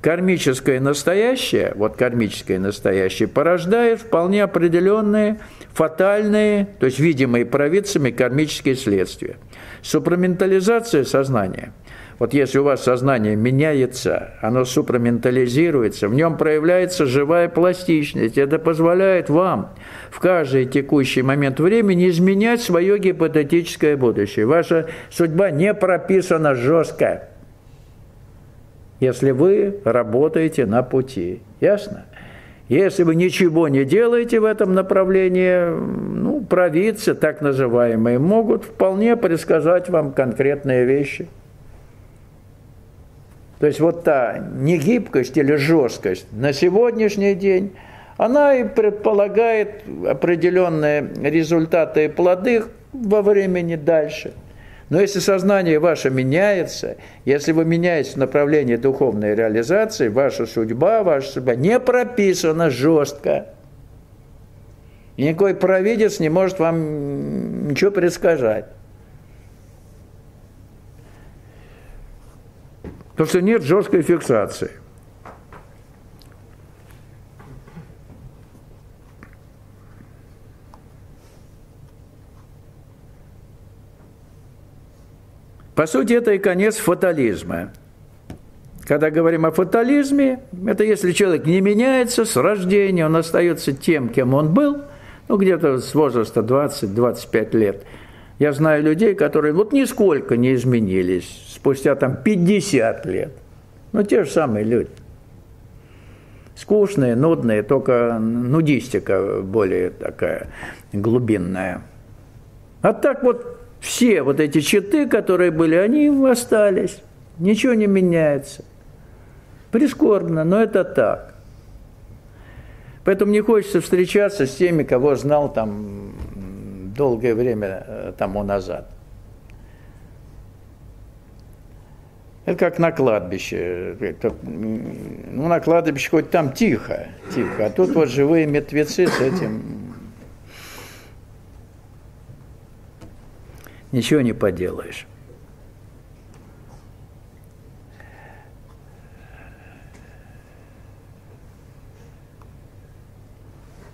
кармическое настоящее, вот кармическое настоящее, порождает вполне определенные фатальные, то есть видимые провидцами кармические следствия – Супраментализация сознания. Вот если у вас сознание меняется, оно супраментализируется, в нем проявляется живая пластичность. Это позволяет вам в каждый текущий момент времени изменять свое гипотетическое будущее. Ваша судьба не прописана жестко, если вы работаете на пути. Ясно? Если вы ничего не делаете в этом направлении, ну, провидцы, так называемые, могут вполне предсказать вам конкретные вещи. То есть вот та негибкость или жесткость на сегодняшний день, она и предполагает определенные результаты и плоды во времени дальше – но если сознание ваше меняется, если вы меняетесь в направлении духовной реализации, ваша судьба, ваша судьба не прописана жестко. И никакой провидец не может вам ничего предсказать. Потому что нет жесткой фиксации. По сути, это и конец фатализма. Когда говорим о фатализме, это если человек не меняется с рождения, он остается тем, кем он был, ну, где-то с возраста 20-25 лет. Я знаю людей, которые вот нисколько не изменились спустя там 50 лет. Ну, те же самые люди. Скучные, нудные, только нудистика более такая глубинная. А так вот все вот эти черты, которые были, они остались. Ничего не меняется. Прискорбно, но это так. Поэтому не хочется встречаться с теми, кого знал там долгое время э, тому назад. Это как на кладбище. Это, ну, на кладбище хоть там тихо, тихо. А тут вот живые мертвецы с этим ничего не поделаешь.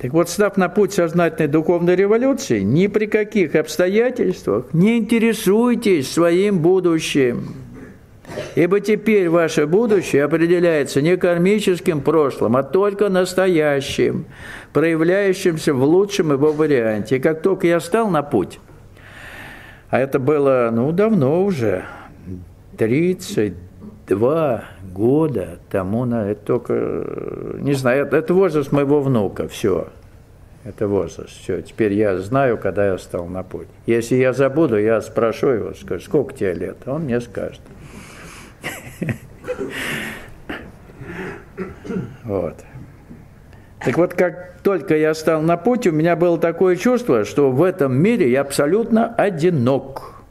Так вот, став на путь сознательной духовной революции, ни при каких обстоятельствах не интересуйтесь своим будущим. Ибо теперь ваше будущее определяется не кармическим прошлым, а только настоящим, проявляющимся в лучшем его варианте. И как только я стал на путь, а это было, ну, давно уже, 32 года тому, на это только, не знаю, это, это возраст моего внука, все. Это возраст, все. Теперь я знаю, когда я стал на путь. Если я забуду, я спрошу его, скажу, сколько тебе лет? Он мне скажет. Вот. Так вот, как только я стал на путь, у меня было такое чувство, что в этом мире я абсолютно одинок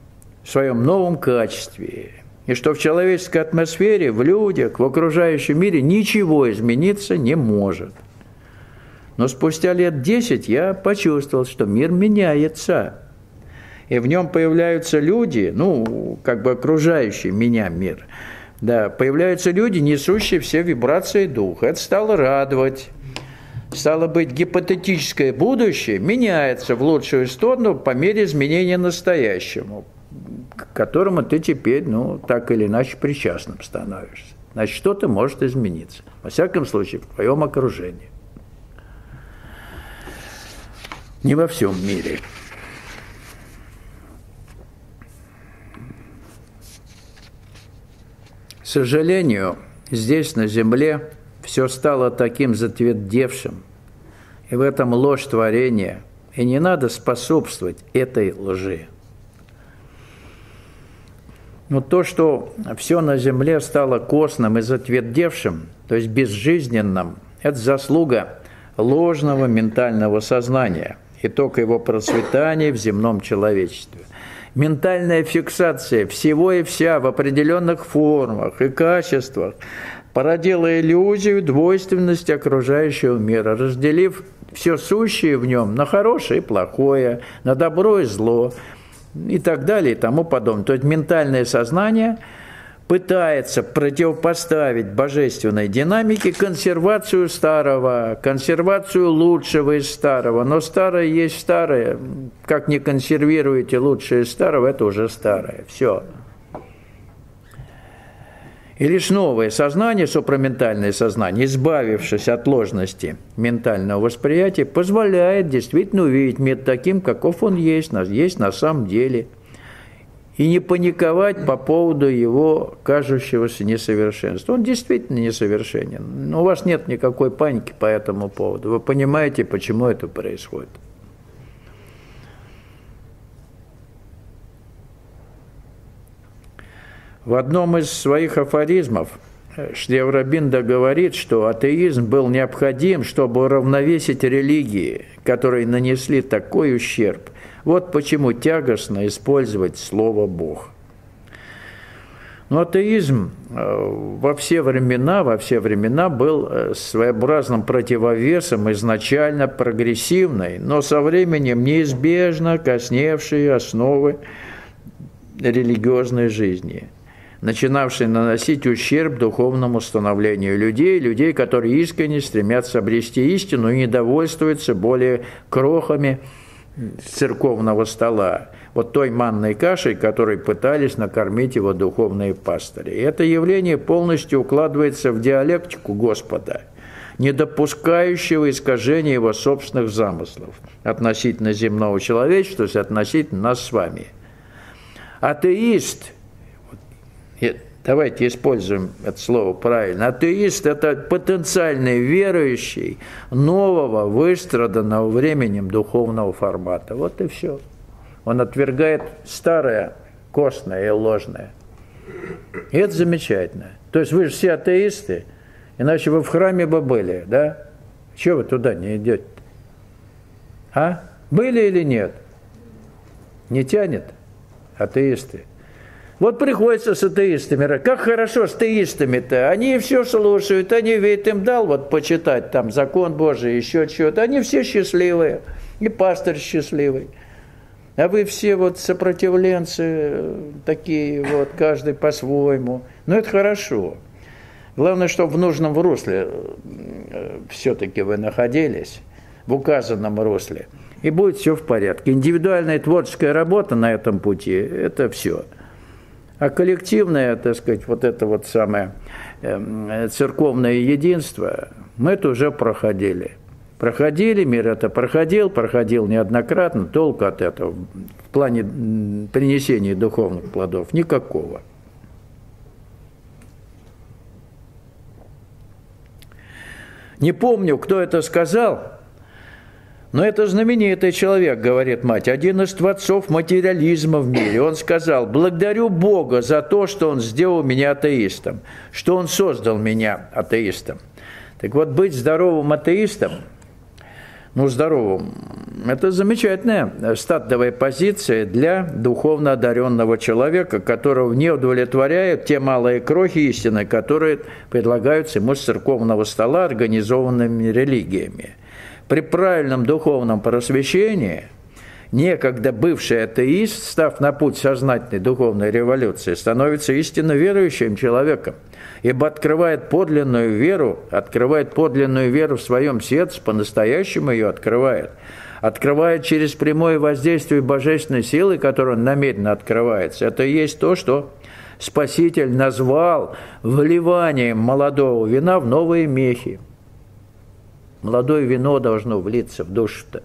в своем новом качестве и что в человеческой атмосфере, в людях, в окружающем мире ничего измениться не может. Но спустя лет десять я почувствовал, что мир меняется, и в нем появляются люди, ну, как бы окружающий меня мир, да, появляются люди, несущие все вибрации духа. Это стало радовать. Стало быть, гипотетическое будущее меняется в лучшую сторону по мере изменения настоящему к которому ты теперь, ну, так или иначе причастным становишься. Значит, что-то может измениться. Во всяком случае, в твоем окружении. Не во всем мире. К сожалению, здесь, на земле, все стало таким затвердевшим, и в этом ложь творения, и не надо способствовать этой лжи. Но то, что все на земле стало костным и затвердевшим, то есть безжизненным, это заслуга ложного ментального сознания, итог его процветания в земном человечестве. Ментальная фиксация всего и вся в определенных формах и качествах породила иллюзию двойственности окружающего мира, разделив все сущее в нем на хорошее и плохое, на добро и зло – и так далее и тому подобное. То есть ментальное сознание пытается противопоставить божественной динамике консервацию старого, консервацию лучшего из старого. Но старое есть старое. Как не консервируете лучшее из старого, это уже старое. Все. И лишь новое сознание, супраментальное сознание, избавившись от ложности ментального восприятия, позволяет действительно увидеть мир таким, каков он есть, есть на самом деле. И не паниковать по поводу его кажущегося несовершенства. Он действительно несовершенен. У вас нет никакой паники по этому поводу. Вы понимаете, почему это происходит. В одном из своих афоризмов Шдеврабинда говорит, что атеизм был необходим, чтобы уравновесить религии, которые нанесли такой ущерб. Вот почему тягостно использовать слово «Бог». Но атеизм э, во все времена, во все времена был э, своеобразным противовесом изначально прогрессивной, но со временем неизбежно косневшей основы религиозной жизни – начинавший наносить ущерб духовному становлению людей, людей, которые искренне стремятся обрести истину и недовольствуются более крохами церковного стола, вот той манной кашей, которой пытались накормить его духовные пастыри. И это явление полностью укладывается в диалектику Господа, не допускающего искажения его собственных замыслов относительно земного человечества, то есть относительно нас с вами. Атеист, давайте используем это слово правильно, атеист – это потенциальный верующий нового, выстраданного временем духовного формата. Вот и все. Он отвергает старое, костное и ложное. И это замечательно. То есть вы же все атеисты, иначе вы в храме бы были, да? Чего вы туда не идете? А? Были или нет? Не тянет? Атеисты. Вот приходится с атеистами. Как хорошо с атеистами-то. Они все слушают, они ведь им дал вот почитать там закон Божий, еще что-то. Они все счастливые. И пастор счастливый. А вы все вот сопротивленцы такие вот, каждый по-своему. Но это хорошо. Главное, чтобы в нужном русле э, все-таки вы находились, в указанном русле. И будет все в порядке. Индивидуальная творческая работа на этом пути – это все. А коллективное, так сказать, вот это вот самое э, церковное единство, мы это уже проходили – проходили, мир это проходил, проходил неоднократно, толку от этого в плане принесения духовных плодов никакого. Не помню, кто это сказал, но это знаменитый человек, говорит мать, один из творцов материализма в мире. Он сказал, благодарю Бога за то, что Он сделал меня атеистом, что Он создал меня атеистом. Так вот, быть здоровым атеистом – ну, здоровым. Это замечательная стартовая позиция для духовно одаренного человека, которого не удовлетворяют те малые крохи истины, которые предлагаются ему с церковного стола организованными религиями. При правильном духовном просвещении – некогда бывший атеист, став на путь сознательной духовной революции, становится истинно верующим человеком – ибо открывает подлинную веру, открывает подлинную веру в своем сердце, по-настоящему ее открывает. Открывает через прямое воздействие божественной силы, которая намеренно открывается. Это и есть то, что Спаситель назвал вливанием молодого вина в новые мехи. Молодое вино должно влиться в душу-то.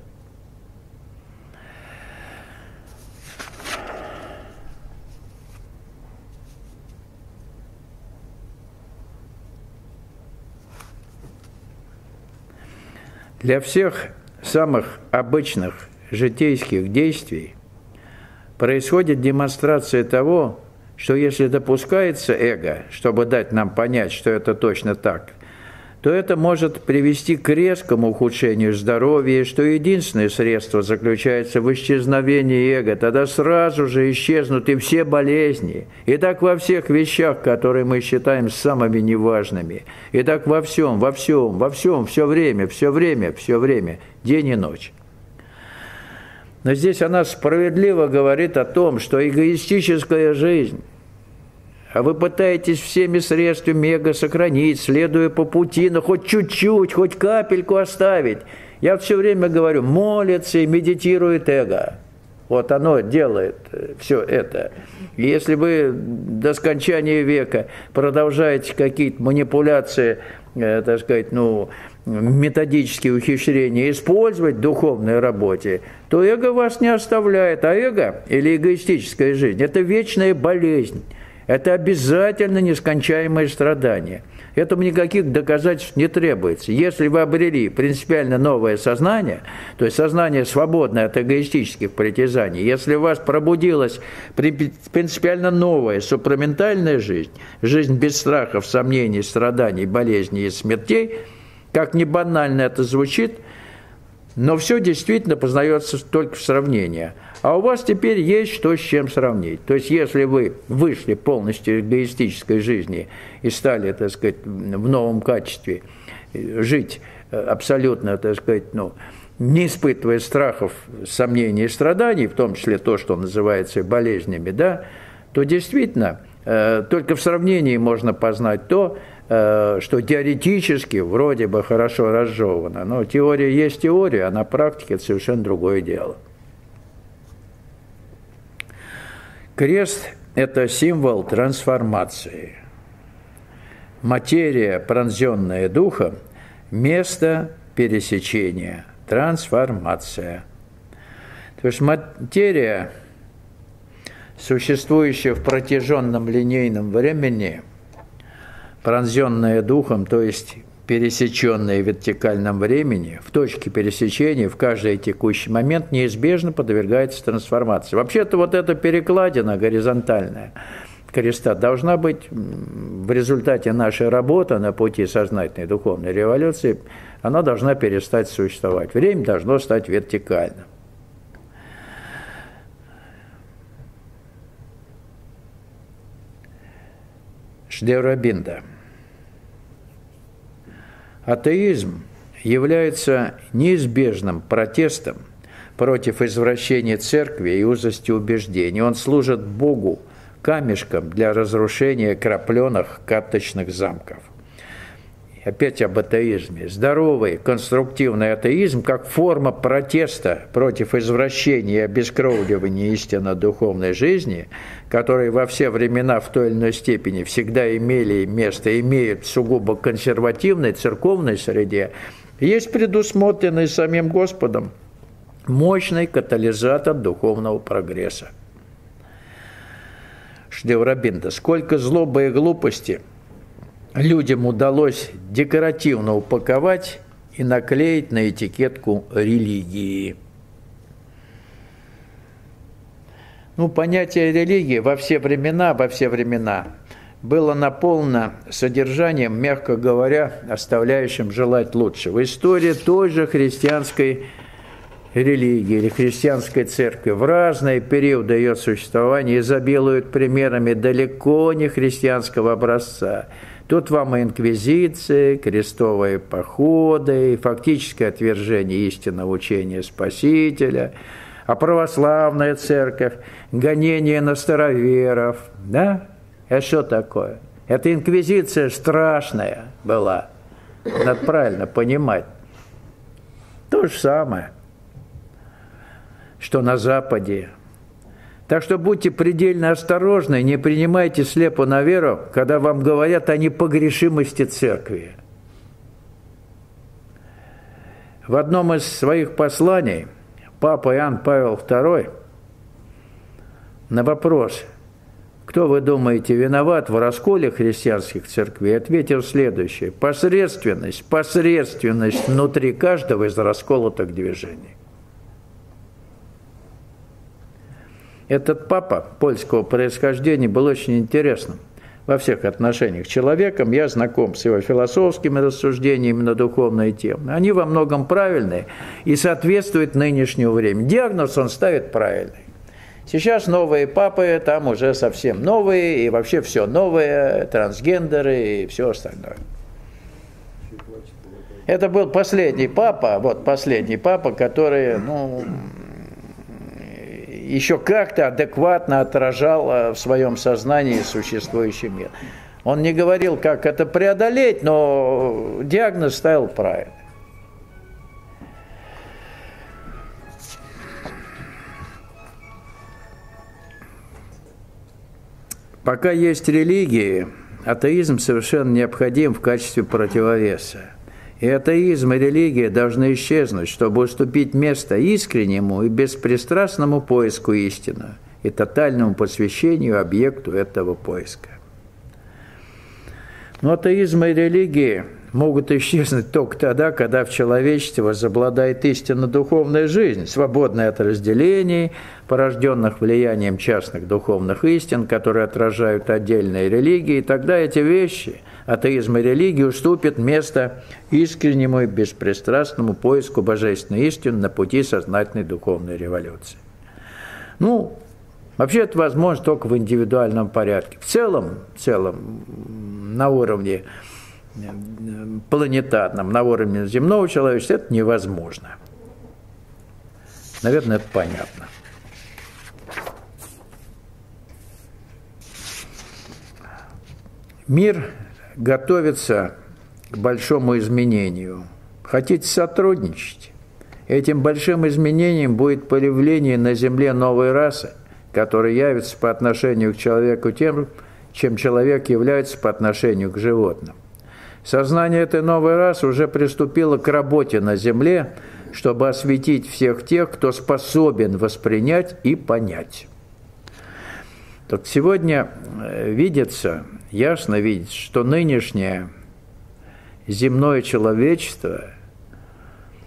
Для всех самых обычных житейских действий происходит демонстрация того, что если допускается эго, чтобы дать нам понять, что это точно так, то это может привести к резкому ухудшению здоровья, что единственное средство заключается в исчезновении эго, тогда сразу же исчезнут и все болезни. И так во всех вещах, которые мы считаем самыми неважными. И так во всем, во всем, во всем, все время, все время, все время, день и ночь. Но здесь она справедливо говорит о том, что эгоистическая жизнь – вы пытаетесь всеми средствами эго сохранить, следуя по пути, но хоть чуть-чуть, хоть капельку оставить. Я все время говорю, молится и медитирует эго. Вот оно делает э, все это. Если вы до скончания века продолжаете какие-то манипуляции, э, так сказать, ну, методические ухищрения использовать в духовной работе, то эго вас не оставляет. А эго или эгоистическая жизнь – это вечная болезнь. Это обязательно нескончаемое страдание. Этому никаких доказательств не требуется. Если вы обрели принципиально новое сознание, то есть сознание свободное от эгоистических притязаний, если у вас пробудилась принципиально новая супраментальная жизнь, жизнь без страхов, сомнений, страданий, болезней и смертей, как не банально это звучит, но все действительно познается только в сравнении – а у вас теперь есть что с чем сравнить. То есть, если вы вышли полностью из эгоистической жизни и стали, так сказать, в новом качестве э, жить э, абсолютно, так сказать, ну, не испытывая страхов, сомнений и страданий, в том числе то, что называется болезнями, да, то действительно э, только в сравнении можно познать то, Э, что теоретически вроде бы хорошо разжевано, но теория есть теория, а на практике это совершенно другое дело. Крест – это символ трансформации. Материя, пронзенная духом, место пересечения, трансформация. То есть материя, существующая в протяженном линейном времени, пронзенная духом, то есть пересеченные в вертикальном времени, в точке пересечения, в каждый текущий момент неизбежно подвергается трансформации. Вообще-то вот эта перекладина горизонтальная креста должна быть в результате нашей работы на пути сознательной духовной революции, она должна перестать существовать. Время должно стать вертикальным. Шдеврабинда – Атеизм является неизбежным протестом против извращения церкви и узости убеждений. Он служит Богу камешком для разрушения крапленых каточных замков – опять об атеизме. Здоровый конструктивный атеизм как форма протеста против извращения и обескровливания истинно духовной жизни, которые во все времена в той или иной степени всегда имели место, имеют в сугубо консервативной церковной среде, есть предусмотренный самим Господом мощный катализатор духовного прогресса. Шдеврабинда, сколько злобы и глупости – людям удалось декоративно упаковать и наклеить на этикетку религии. Ну, понятие религии во все времена, во все времена было наполнено содержанием, мягко говоря, оставляющим желать лучшего. История той же христианской религии или христианской церкви в разные периоды ее существования изобилуют примерами далеко не христианского образца – Тут вам и инквизиция, крестовые походы, и фактическое отвержение истинного учения Спасителя, а православная церковь, гонение на староверов, да? Это что такое? Это инквизиция страшная была. Надо правильно понимать. То же самое, что на Западе так что будьте предельно осторожны, не принимайте слепо на веру, когда вам говорят о непогрешимости церкви. В одном из своих посланий папа Иоанн Павел II на вопрос, кто, вы думаете, виноват в расколе христианских церквей, ответил следующее. Посредственность, посредственность внутри каждого из расколотых движений. Этот папа польского происхождения был очень интересным во всех отношениях человеком. Я знаком с его философскими рассуждениями на духовные темы. Они во многом правильные и соответствуют нынешнему времени. Диагноз он ставит правильный. Сейчас новые папы, там уже совсем новые, и вообще все новое, трансгендеры и все остальное. Это был последний папа, вот последний папа, который, ну, еще как-то адекватно отражал э, в своем сознании существующий мир. Он не говорил, как это преодолеть, но диагноз ставил правильно. Пока есть религии, атеизм совершенно необходим в качестве противовеса. И атеизм и религия должны исчезнуть, чтобы уступить место искреннему и беспристрастному поиску истины и тотальному посвящению объекту этого поиска. Но атеизм и религия могут исчезнуть только тогда, когда в человечестве возобладает истинно духовная жизнь, свободная от разделений, порожденных влиянием частных духовных истин, которые отражают отдельные религии, и тогда эти вещи – атеизм и религии уступит место искреннему и беспристрастному поиску божественной истины на пути сознательной духовной революции. Ну, вообще это возможно только в индивидуальном порядке. В целом, в целом на уровне э, планетарном, на уровне земного человечества это невозможно. Наверное, это понятно. Мир готовится к большому изменению. Хотите сотрудничать? Этим большим изменением будет появление на Земле новой расы, который явится по отношению к человеку тем, чем человек является по отношению к животным. Сознание этой новой расы уже приступило к работе на Земле, чтобы осветить всех тех, кто способен воспринять и понять. Так сегодня э, видится, ясно видится, что нынешнее земное человечество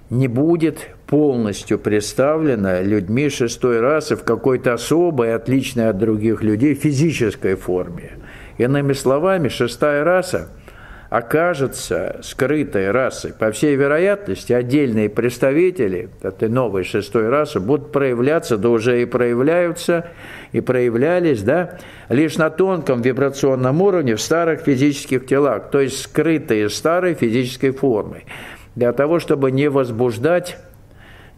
не будет полностью представлено людьми шестой расы в какой-то особой, отличной от других людей физической форме. Иными словами, шестая раса – окажется скрытой расой. По всей вероятности, отдельные представители этой новой шестой расы будут проявляться, да уже и проявляются, и проявлялись, да, лишь на тонком вибрационном уровне в старых физических телах, то есть скрытые старой физической формой, для того, чтобы не возбуждать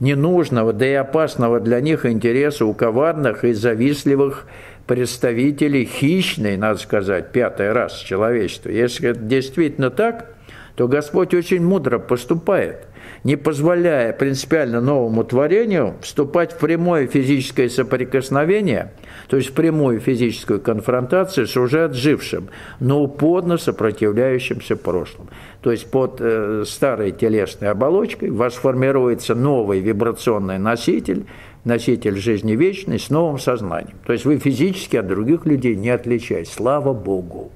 ненужного, да и опасного для них интереса у коварных и завистливых представители хищной, надо сказать, пятой расы человечества. Если это действительно так, то Господь очень мудро поступает, не позволяя принципиально новому творению вступать в прямое физическое соприкосновение, то есть в прямую физическую конфронтацию с уже отжившим, но упорно сопротивляющимся прошлым. То есть под э, старой телесной оболочкой восформируется новый вибрационный носитель, носитель жизни вечной с новым сознанием. То есть вы физически от других людей не отличаетесь. Слава Богу!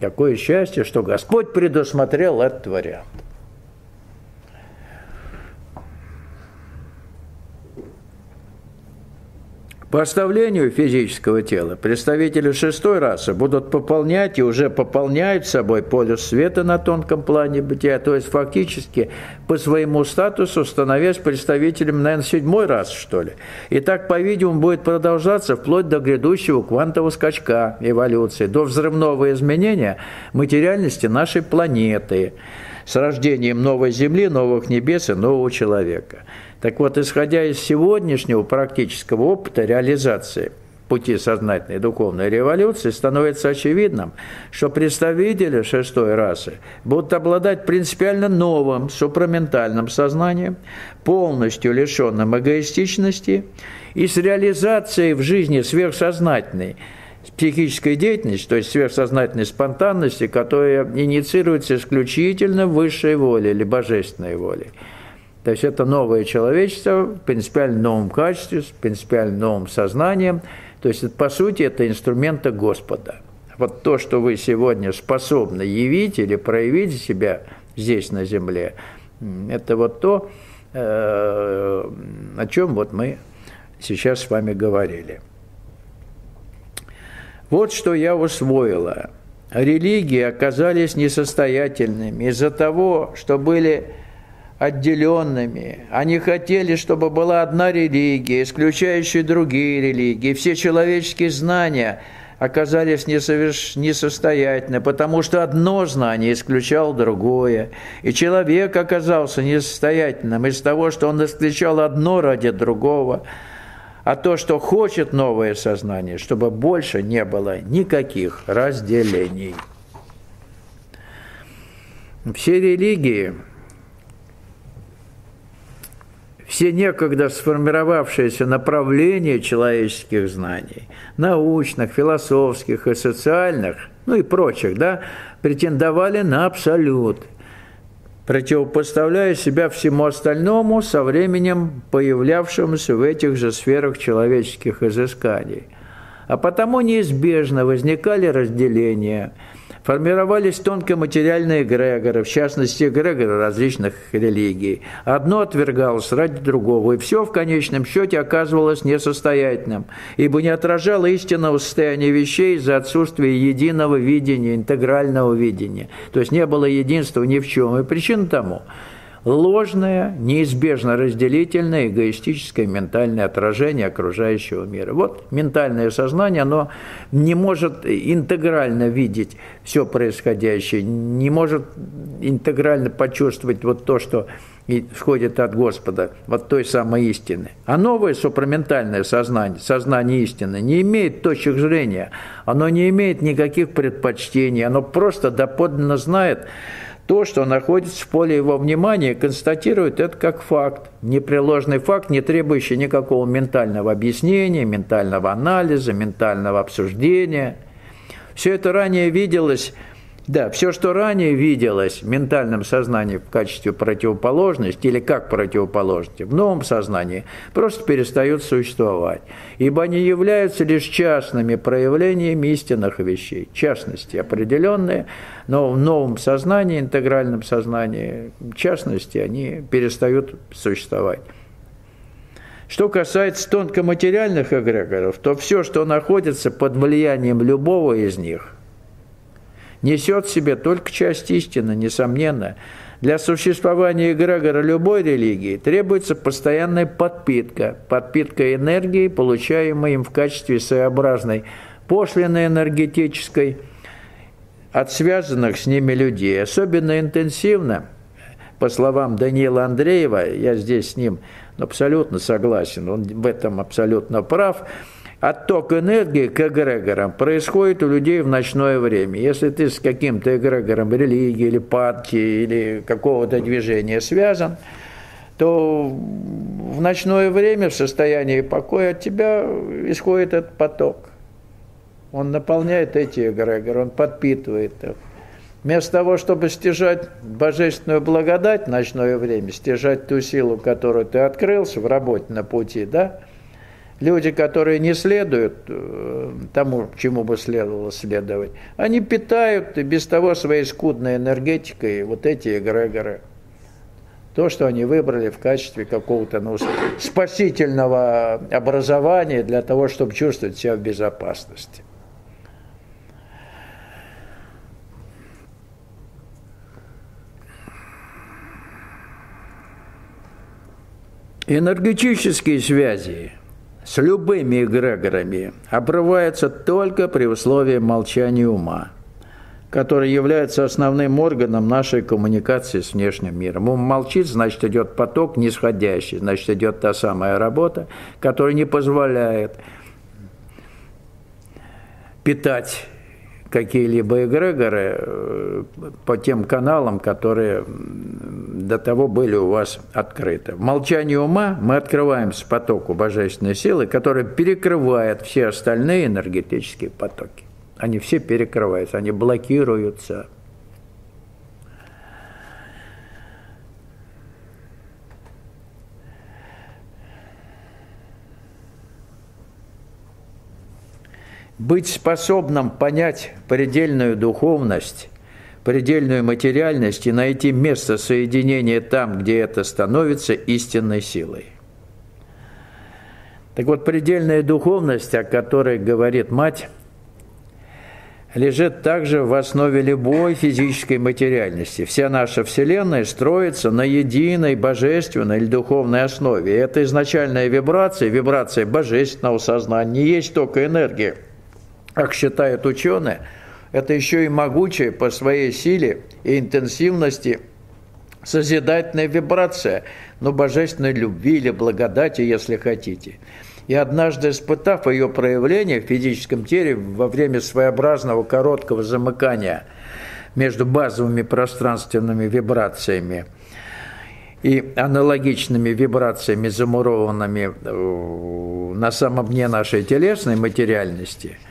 Какое счастье, что Господь предусмотрел этот вариант. По оставлению физического тела представители шестой расы будут пополнять и уже пополняют собой полюс света на тонком плане бытия, то есть фактически по своему статусу становясь представителем, наверное, седьмой расы, что ли. И так, по-видимому, будет продолжаться вплоть до грядущего квантового скачка эволюции, до взрывного изменения материальности нашей планеты с рождением новой Земли, новых небес и нового человека – так вот, исходя из сегодняшнего практического опыта реализации пути сознательной духовной революции, становится очевидным, что представители шестой расы будут обладать принципиально новым супраментальным сознанием, полностью лишенным эгоистичности и с реализацией в жизни сверхсознательной психической деятельности, то есть сверхсознательной спонтанности, которая инициируется исключительно высшей волей или божественной волей. То есть это новое человечество в принципиально новом качестве, с принципиально новым сознанием. То есть, по сути, это инструменты Господа. Вот то, что вы сегодня способны явить или проявить себя здесь, на земле, это вот то, э, о чем вот мы сейчас с вами говорили. Вот что я усвоила. Религии оказались несостоятельными из-за того, что были отделенными. Они хотели, чтобы была одна религия, исключающая другие религии. Все человеческие знания оказались несоверш... несостоятельны, потому что одно знание исключало другое. И человек оказался несостоятельным из того, что он исключал одно ради другого. А то, что хочет новое сознание, чтобы больше не было никаких разделений. Все религии все некогда сформировавшиеся направления человеческих знаний, научных, философских и социальных, ну и прочих, да, претендовали на абсолют, противопоставляя себя всему остальному со временем появлявшемуся в этих же сферах человеческих изысканий. А потому неизбежно возникали разделения – формировались тонкоматериальные эгрегоры, в частности, эгрегоры различных религий. Одно отвергалось ради другого, и все в конечном счете оказывалось несостоятельным, ибо не отражало истинного состояния вещей из-за отсутствия единого видения, интегрального видения. То есть не было единства ни в чем. И причина тому – ложное, неизбежно разделительное, эгоистическое ментальное отражение окружающего мира. Вот ментальное сознание, оно не может интегрально видеть все происходящее, не может интегрально почувствовать вот то, что исходит от Господа, вот той самой истины. А новое супраментальное сознание, сознание истины, не имеет точек зрения, оно не имеет никаких предпочтений, оно просто доподлинно знает, то, что находится в поле его внимания, констатирует это как факт. Непреложный факт, не требующий никакого ментального объяснения, ментального анализа, ментального обсуждения. Все это ранее виделось да, все, что ранее виделось в ментальном сознании в качестве противоположности или как противоположности, в новом сознании просто перестают существовать, ибо они являются лишь частными проявлениями истинных вещей, частности определенные, но в новом сознании, интегральном сознании, частности, они перестают существовать. Что касается тонкоматериальных эгрегоров, то все, что находится под влиянием любого из них – несет в себе только часть истины, несомненно. Для существования эгрегора любой религии требуется постоянная подпитка, подпитка энергии, получаемой им в качестве своеобразной пошлины энергетической от связанных с ними людей. Особенно интенсивно, по словам Даниила Андреева, я здесь с ним абсолютно согласен, он в этом абсолютно прав – отток энергии к эгрегорам происходит у людей в ночное время. Если ты с каким-то эгрегором религии или партии или какого-то движения связан, то в ночное время в состоянии покоя от тебя исходит этот поток. Он наполняет эти эгрегоры, он подпитывает их. Вместо того, чтобы стяжать божественную благодать в ночное время, стяжать ту силу, которую ты открылся в работе на пути, да, люди, которые не следуют э, тому, чему бы следовало следовать, они питают без того своей скудной энергетикой вот эти эгрегоры. То, что они выбрали в качестве какого-то ну, спасительного образования для того, чтобы чувствовать себя в безопасности. Энергетические связи с любыми эгрегорами обрывается только при условии молчания ума, который является основным органом нашей коммуникации с внешним миром. Ум молчит, значит, идет поток нисходящий, значит, идет та самая работа, которая не позволяет питать какие-либо эгрегоры э, по тем каналам, которые до того были у вас открыты. В молчании ума мы открываемся потоку божественной силы, которая перекрывает все остальные энергетические потоки. Они все перекрываются, они блокируются. Быть способным понять предельную духовность, предельную материальность и найти место соединения там, где это становится истинной силой. Так вот, предельная духовность, о которой говорит мать, лежит также в основе любой физической материальности. Вся наша Вселенная строится на единой божественной или духовной основе. Это изначальная вибрация, вибрация божественного сознания, не есть только энергия – как считают ученые, это еще и могучая по своей силе и интенсивности созидательная вибрация, но божественной любви или благодати, если хотите. И однажды испытав ее проявление в физическом теле во время своеобразного короткого замыкания между базовыми пространственными вибрациями и аналогичными вибрациями, замурованными э, на самом дне нашей телесной материальности –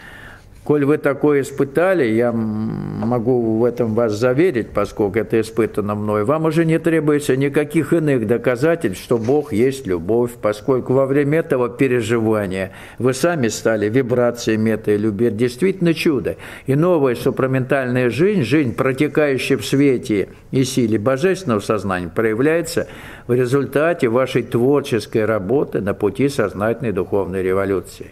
Коль вы такое испытали, я могу в этом вас заверить, поскольку это испытано мной, вам уже не требуется никаких иных доказательств, что Бог есть любовь, поскольку во время этого переживания вы сами стали вибрациями этой любви. Действительно чудо. И новая супраментальная жизнь, жизнь, протекающая в свете и силе божественного сознания, проявляется в результате вашей творческой работы на пути сознательной духовной революции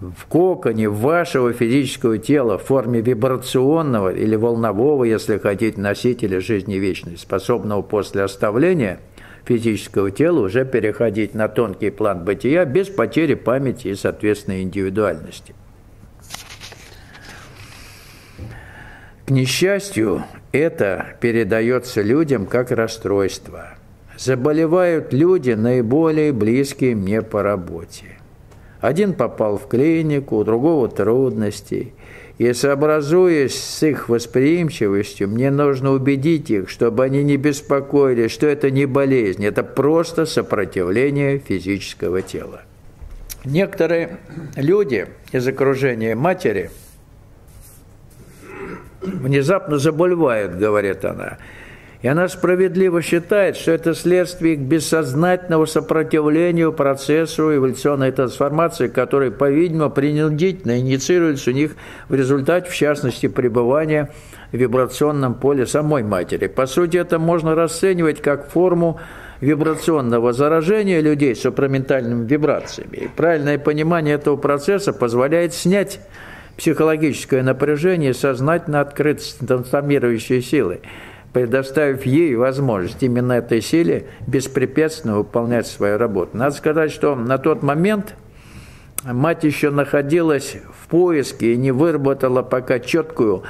в коконе вашего физического тела в форме вибрационного или волнового, если хотите, носителя жизни вечной, способного после оставления физического тела уже переходить на тонкий план бытия без потери памяти и, соответственно, индивидуальности. К несчастью, это передается людям как расстройство. Заболевают люди, наиболее близкие мне по работе. Один попал в клинику, у другого трудности. И сообразуясь с их восприимчивостью, мне нужно убедить их, чтобы они не беспокоились, что это не болезнь, это просто сопротивление физического тела. Некоторые люди из окружения матери внезапно заболевают, говорит она, и она справедливо считает, что это следствие бессознательного сопротивления процессу эволюционной трансформации, который, по-видимому, принудительно инициируется у них в результате, в частности, пребывания в вибрационном поле самой матери. По сути, это можно расценивать как форму вибрационного заражения людей супраментальными вибрациями. И правильное понимание этого процесса позволяет снять психологическое напряжение и сознательно открыть трансформирующие силы предоставив ей возможность именно этой силе беспрепятственно выполнять свою работу. Надо сказать, что на тот момент мать еще находилась в поиске и не выработала пока четкую,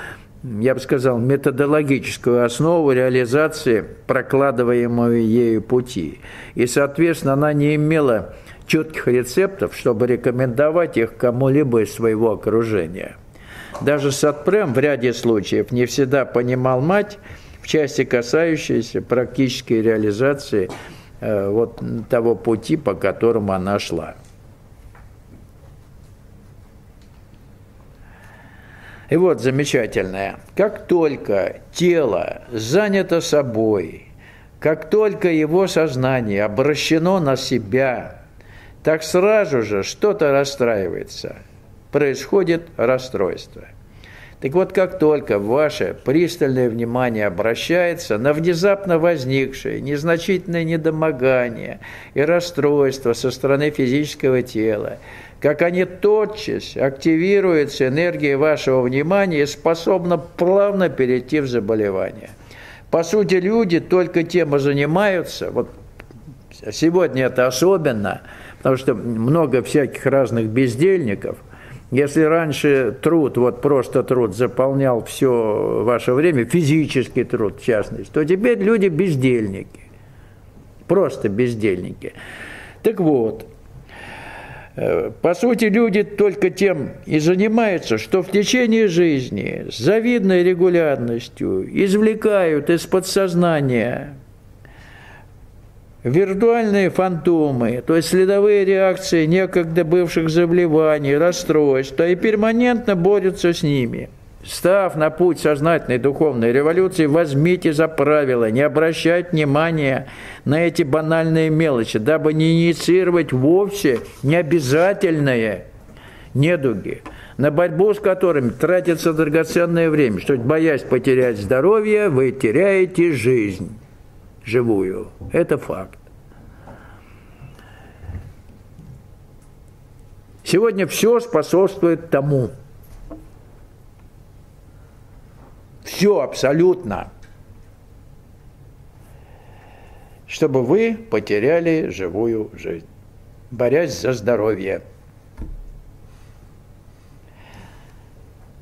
я бы сказал, методологическую основу реализации прокладываемого ею пути. И, соответственно, она не имела четких рецептов, чтобы рекомендовать их кому-либо из своего окружения. Даже Сатпрем в ряде случаев не всегда понимал мать, в части, касающейся практической реализации э, вот того пути, по которому она шла. И вот замечательное. Как только тело занято собой, как только его сознание обращено на себя, так сразу же что-то расстраивается, происходит расстройство. Так вот, как только ваше пристальное внимание обращается на внезапно возникшее незначительное недомогание и расстройство со стороны физического тела, как они тотчас активируются энергией вашего внимания и способна плавно перейти в заболевание. По сути, люди только тем и занимаются, вот сегодня это особенно, потому что много всяких разных бездельников – если раньше труд, вот просто труд заполнял все ваше время, физический труд в частности, то теперь люди бездельники. Просто бездельники. Так вот, э, по сути, люди только тем и занимаются, что в течение жизни с завидной регулярностью извлекают из подсознания Виртуальные фантомы, то есть следовые реакции некогда бывших заболеваний, расстройств, и перманентно борются с ними. Став на путь сознательной духовной революции, возьмите за правило не обращать внимания на эти банальные мелочи, дабы не инициировать вовсе необязательные недуги, на борьбу с которыми тратится драгоценное время, что боясь потерять здоровье, вы теряете жизнь живую. Это факт. Сегодня все способствует тому. Все абсолютно. Чтобы вы потеряли живую жизнь, борясь за здоровье.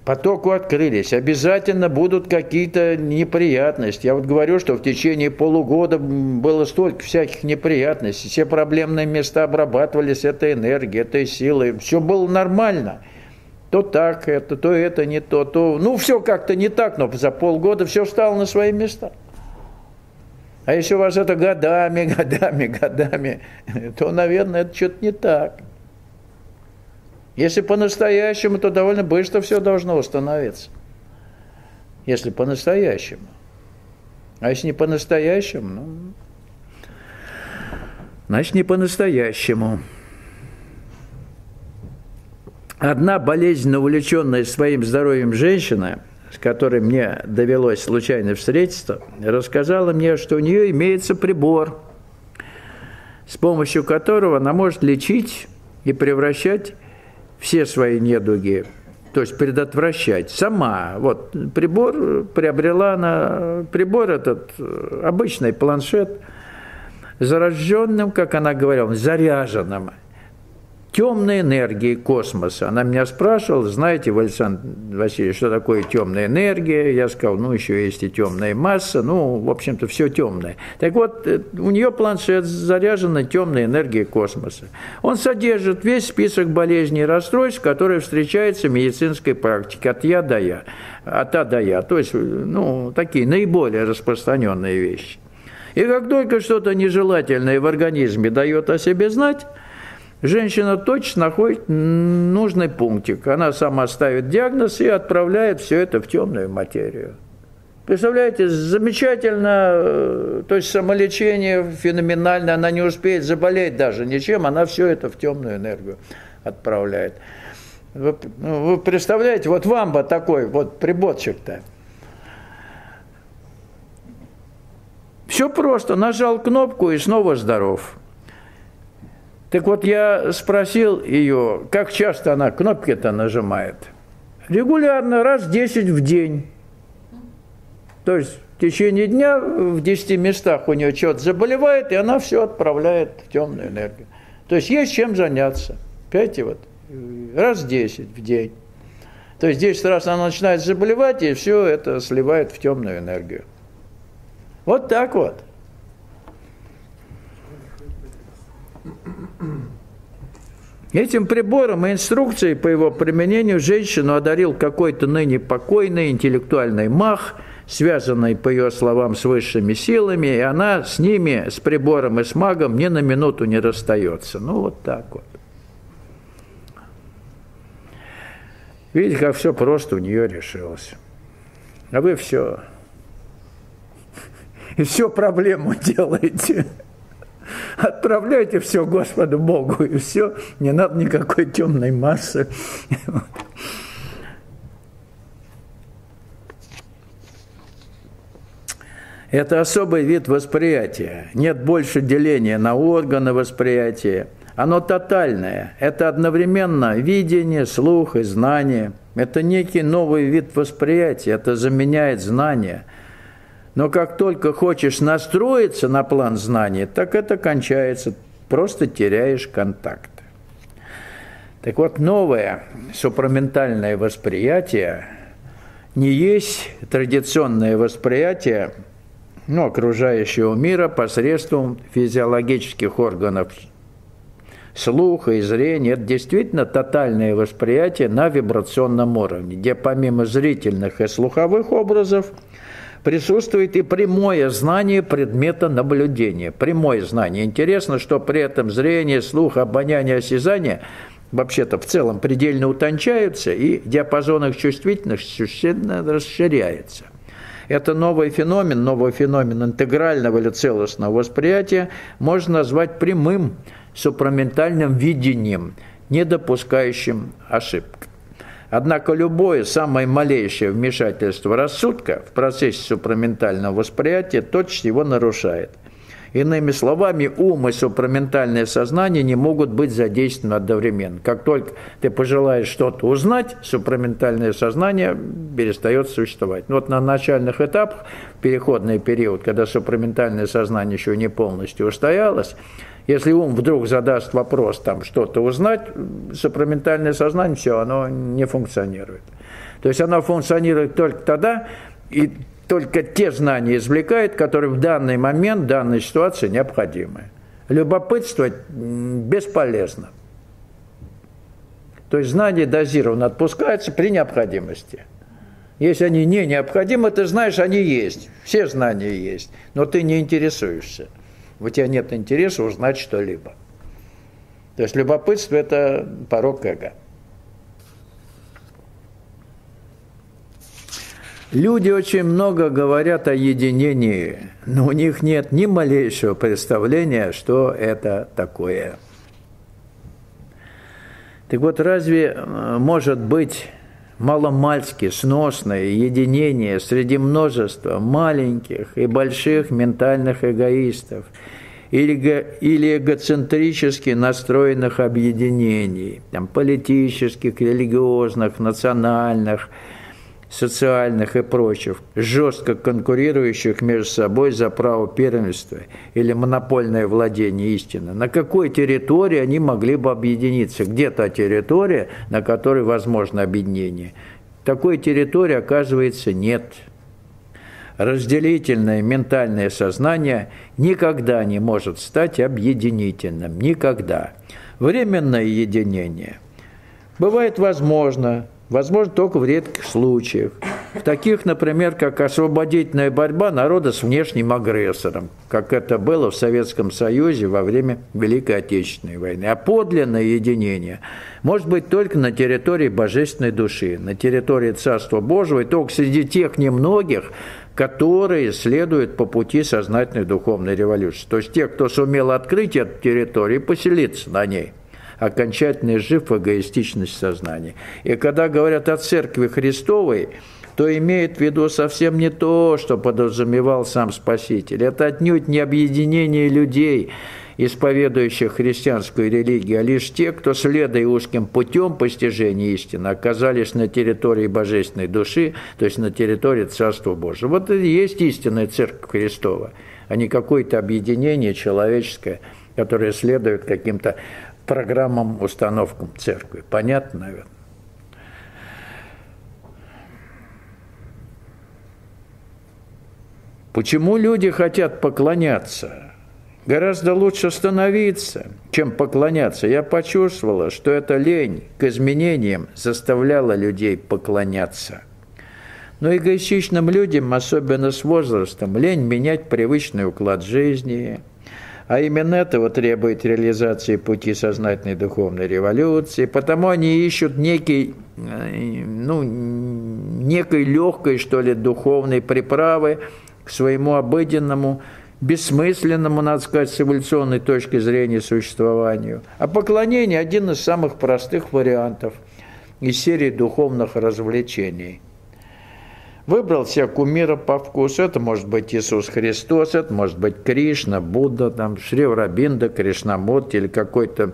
Потоку открылись, обязательно будут какие-то неприятности. Я вот говорю, что в течение полугода было столько всяких неприятностей, все проблемные места обрабатывались этой энергией, этой силой, все было нормально. То так это, то это не то, то... Ну, все как-то не так, но за полгода все встало на свои места. А если у вас это годами, [laughs] годами, годами, то, наверное, это что-то не так. Если по-настоящему, то довольно быстро все должно установиться. Если по-настоящему. А если не по-настоящему, ну, значит, не по-настоящему. Одна болезненно увлеченная своим здоровьем женщина, с которой мне довелось случайно встретиться, рассказала мне, что у нее имеется прибор, с помощью которого она может лечить и превращать все свои недуги, то есть предотвращать сама. Вот прибор приобрела на прибор этот обычный планшет заряженным, как она говорила, заряженным темной энергии космоса. Она меня спрашивала, знаете, Александр Васильевич, что такое темная энергия? Я сказал, ну, еще есть и темная масса, ну, в общем-то, все темное. Так вот, э, у нее планшет заряжен темной энергией космоса. Он содержит весь список болезней и расстройств, которые встречаются в медицинской практике, от я до я, от А до Я. То есть, ну, такие наиболее распространенные вещи. И как только что-то нежелательное в организме дает о себе знать, женщина точно находит нужный пунктик. Она сама ставит диагноз и отправляет все это в темную материю. Представляете, замечательно, э, то есть самолечение феноменально, она не успеет заболеть даже ничем, она все это в темную энергию отправляет. Вы, ну, вы представляете, вот вам бы такой вот приборчик-то. Все просто, нажал кнопку и снова здоров. Так вот, я спросил ее, как часто она кнопки-то нажимает. Регулярно, раз 10 в день. То есть в течение дня в 10 местах у нее что-то заболевает, и она все отправляет в темную энергию. То есть есть чем заняться. Понимаете, вот, раз 10 в день. То есть 10 раз она начинает заболевать, и все это сливает в темную энергию. Вот так вот. Этим прибором и инструкцией по его применению женщину одарил какой-то ныне покойный интеллектуальный мах, связанный, по ее словам, с высшими силами, и она с ними, с прибором и с магом, ни на минуту не расстается. Ну, вот так вот. Видите, как все просто у нее решилось. А вы все. [laughs] И все проблему делаете. Отправляйте все Господу Богу, и все, не надо никакой темной массы. Это особый вид восприятия. Нет больше деления на органы восприятия. Оно тотальное. Это одновременно видение, слух и знание. Это некий новый вид восприятия. Это заменяет знание – но как только хочешь настроиться на план знания, так это кончается, просто теряешь контакт. Так вот, новое супраментальное восприятие не есть традиционное восприятие ну, окружающего мира посредством физиологических органов слуха и зрения. Это действительно тотальное восприятие на вибрационном уровне, где помимо зрительных и слуховых образов – присутствует и прямое знание предмета наблюдения. Прямое знание. Интересно, что при этом зрение, слух, обоняние, осязание вообще-то в целом предельно утончаются, и диапазон их чувствительности существенно расширяется. Это новый феномен, новый феномен интегрального или целостного восприятия можно назвать прямым супраментальным видением, не допускающим ошибок. Однако любое самое малейшее вмешательство рассудка в процессе супраментального восприятия точно его нарушает. Иными словами, ум и супраментальное сознание не могут быть задействованы одновременно. Как только ты пожелаешь что-то узнать, супраментальное сознание перестает существовать. Вот на начальных этапах, переходный период, когда супраментальное сознание еще не полностью устоялось, если ум вдруг задаст вопрос, там что-то узнать, супраментальное сознание, все, оно не функционирует. То есть оно функционирует только тогда, и только те знания извлекает, которые в данный момент, в данной ситуации необходимы. Любопытствовать бесполезно. То есть знания дозированно отпускаются при необходимости. Если они не необходимы, ты знаешь, они есть. Все знания есть, но ты не интересуешься у тебя нет интереса узнать что-либо. То есть любопытство – это порог эго. Люди очень много говорят о единении, но у них нет ни малейшего представления, что это такое. Так вот, разве э, может быть маломальски сносное единение среди множества маленьких и больших ментальных эгоистов или, или эгоцентрически настроенных объединений, там, политических, религиозных, национальных, социальных и прочих, жестко конкурирующих между собой за право первенства или монопольное владение истины, на какой территории они могли бы объединиться? Где та территория, на которой возможно объединение? Такой территории, оказывается, нет. Разделительное ментальное сознание никогда не может стать объединительным. Никогда. Временное единение бывает возможно, возможно только в редких случаях. В таких, например, как освободительная борьба народа с внешним агрессором, как это было в Советском Союзе во время Великой Отечественной войны. А подлинное единение может быть только на территории божественной души, на территории Царства Божьего, и только среди тех немногих, которые следуют по пути сознательной духовной революции. То есть те, кто сумел открыть эту территорию и поселиться на ней – окончательно жив эгоистичность сознания. И когда говорят о Церкви Христовой, то имеет в виду совсем не то, что подразумевал сам Спаситель. Это отнюдь не объединение людей, исповедующих христианскую религию, а лишь те, кто, следуя узким путем постижения истины, оказались на территории божественной души, то есть на территории Царства Божьего. Вот и есть истинная Церковь Христова, а не какое-то объединение человеческое, которое следует каким-то программам, установкам церкви. Понятно, наверное? Почему люди хотят поклоняться? Гораздо лучше становиться, чем поклоняться. Я почувствовала, что эта лень к изменениям заставляла людей поклоняться. Но эгоистичным людям, особенно с возрастом, лень менять привычный уклад жизни – а именно этого требует реализации пути сознательной духовной революции. Потому они ищут некий, э, ну, некой легкой, что ли, духовной приправы к своему обыденному, бессмысленному, надо сказать, с эволюционной точки зрения существованию. А поклонение – один из самых простых вариантов из серии духовных развлечений – Выбрал себе кумира по вкусу. Это может быть Иисус Христос, это может быть Кришна, Будда, там, Шри Рабинда, Кришнамурти или какой-то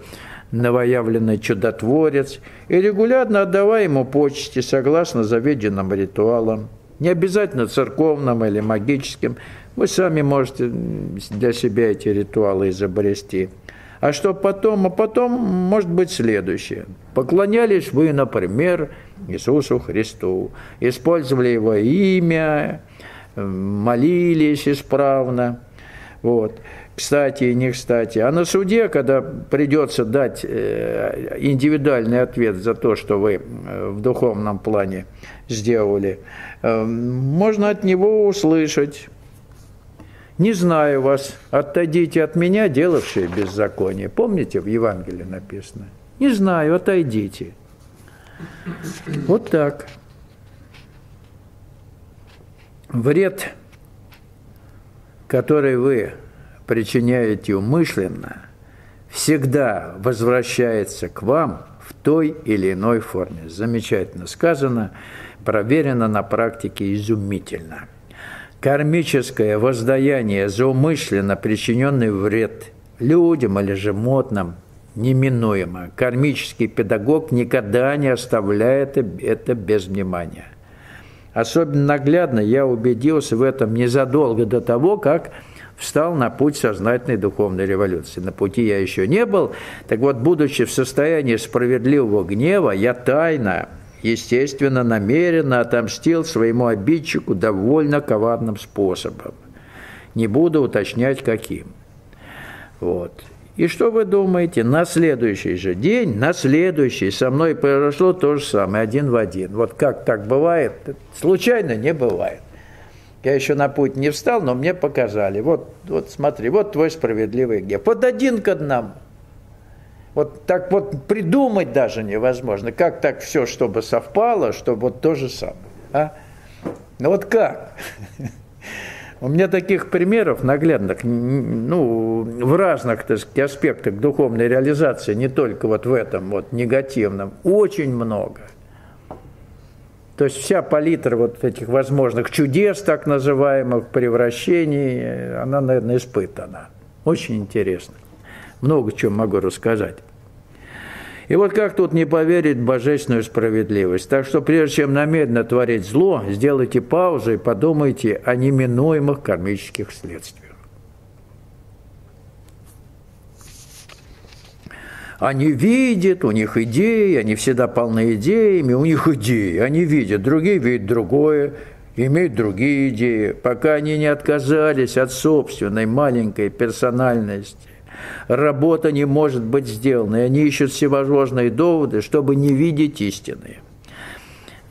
новоявленный чудотворец. И регулярно отдавая ему почести согласно заведенным ритуалам. Не обязательно церковным или магическим. Вы сами можете для себя эти ритуалы изобрести. А что потом? А потом может быть следующее. Поклонялись вы, например, Иисусу Христу, использовали Его имя, молились исправно. Вот. Кстати и не кстати. А на суде, когда придется дать э, индивидуальный ответ за то, что вы э, в духовном плане сделали, э, можно от него услышать не знаю вас, отойдите от меня, делавшие беззаконие. Помните, в Евангелии написано? Не знаю, отойдите. Вот так. Вред, который вы причиняете умышленно, всегда возвращается к вам в той или иной форме. Замечательно сказано, проверено на практике изумительно – Кармическое воздаяние за умышленно причиненный вред людям или животным неминуемо. Кармический педагог никогда не оставляет это без внимания. Особенно наглядно я убедился в этом незадолго до того, как встал на путь сознательной духовной революции. На пути я еще не был, так вот, будучи в состоянии справедливого гнева, я тайно естественно, намеренно отомстил своему обидчику довольно коварным способом. Не буду уточнять, каким. Вот. И что вы думаете? На следующий же день, на следующий со мной произошло то же самое, один в один. Вот как так бывает? Случайно не бывает. Я еще на путь не встал, но мне показали. Вот, вот смотри, вот твой справедливый гнев. Вот один к одному. Вот так вот придумать даже невозможно. Как так все, чтобы совпало, чтобы вот то же самое. А? Ну вот как? [laughs] У меня таких примеров наглядных, ну, в разных, так сказать, аспектах духовной реализации, не только вот в этом вот негативном, очень много. То есть вся палитра вот этих возможных чудес, так называемых, превращений, она, наверное, испытана. Очень интересно много чего могу рассказать. И вот как тут не поверить в божественную справедливость? Так что прежде чем намеренно творить зло, сделайте паузу и подумайте о неминуемых кармических следствиях. Они видят, у них идеи, они всегда полны идеями, у них идеи, они видят, другие видят другое, имеют другие идеи, пока они не отказались от собственной маленькой персональности. Работа не может быть сделана, и они ищут всевозможные доводы, чтобы не видеть истины –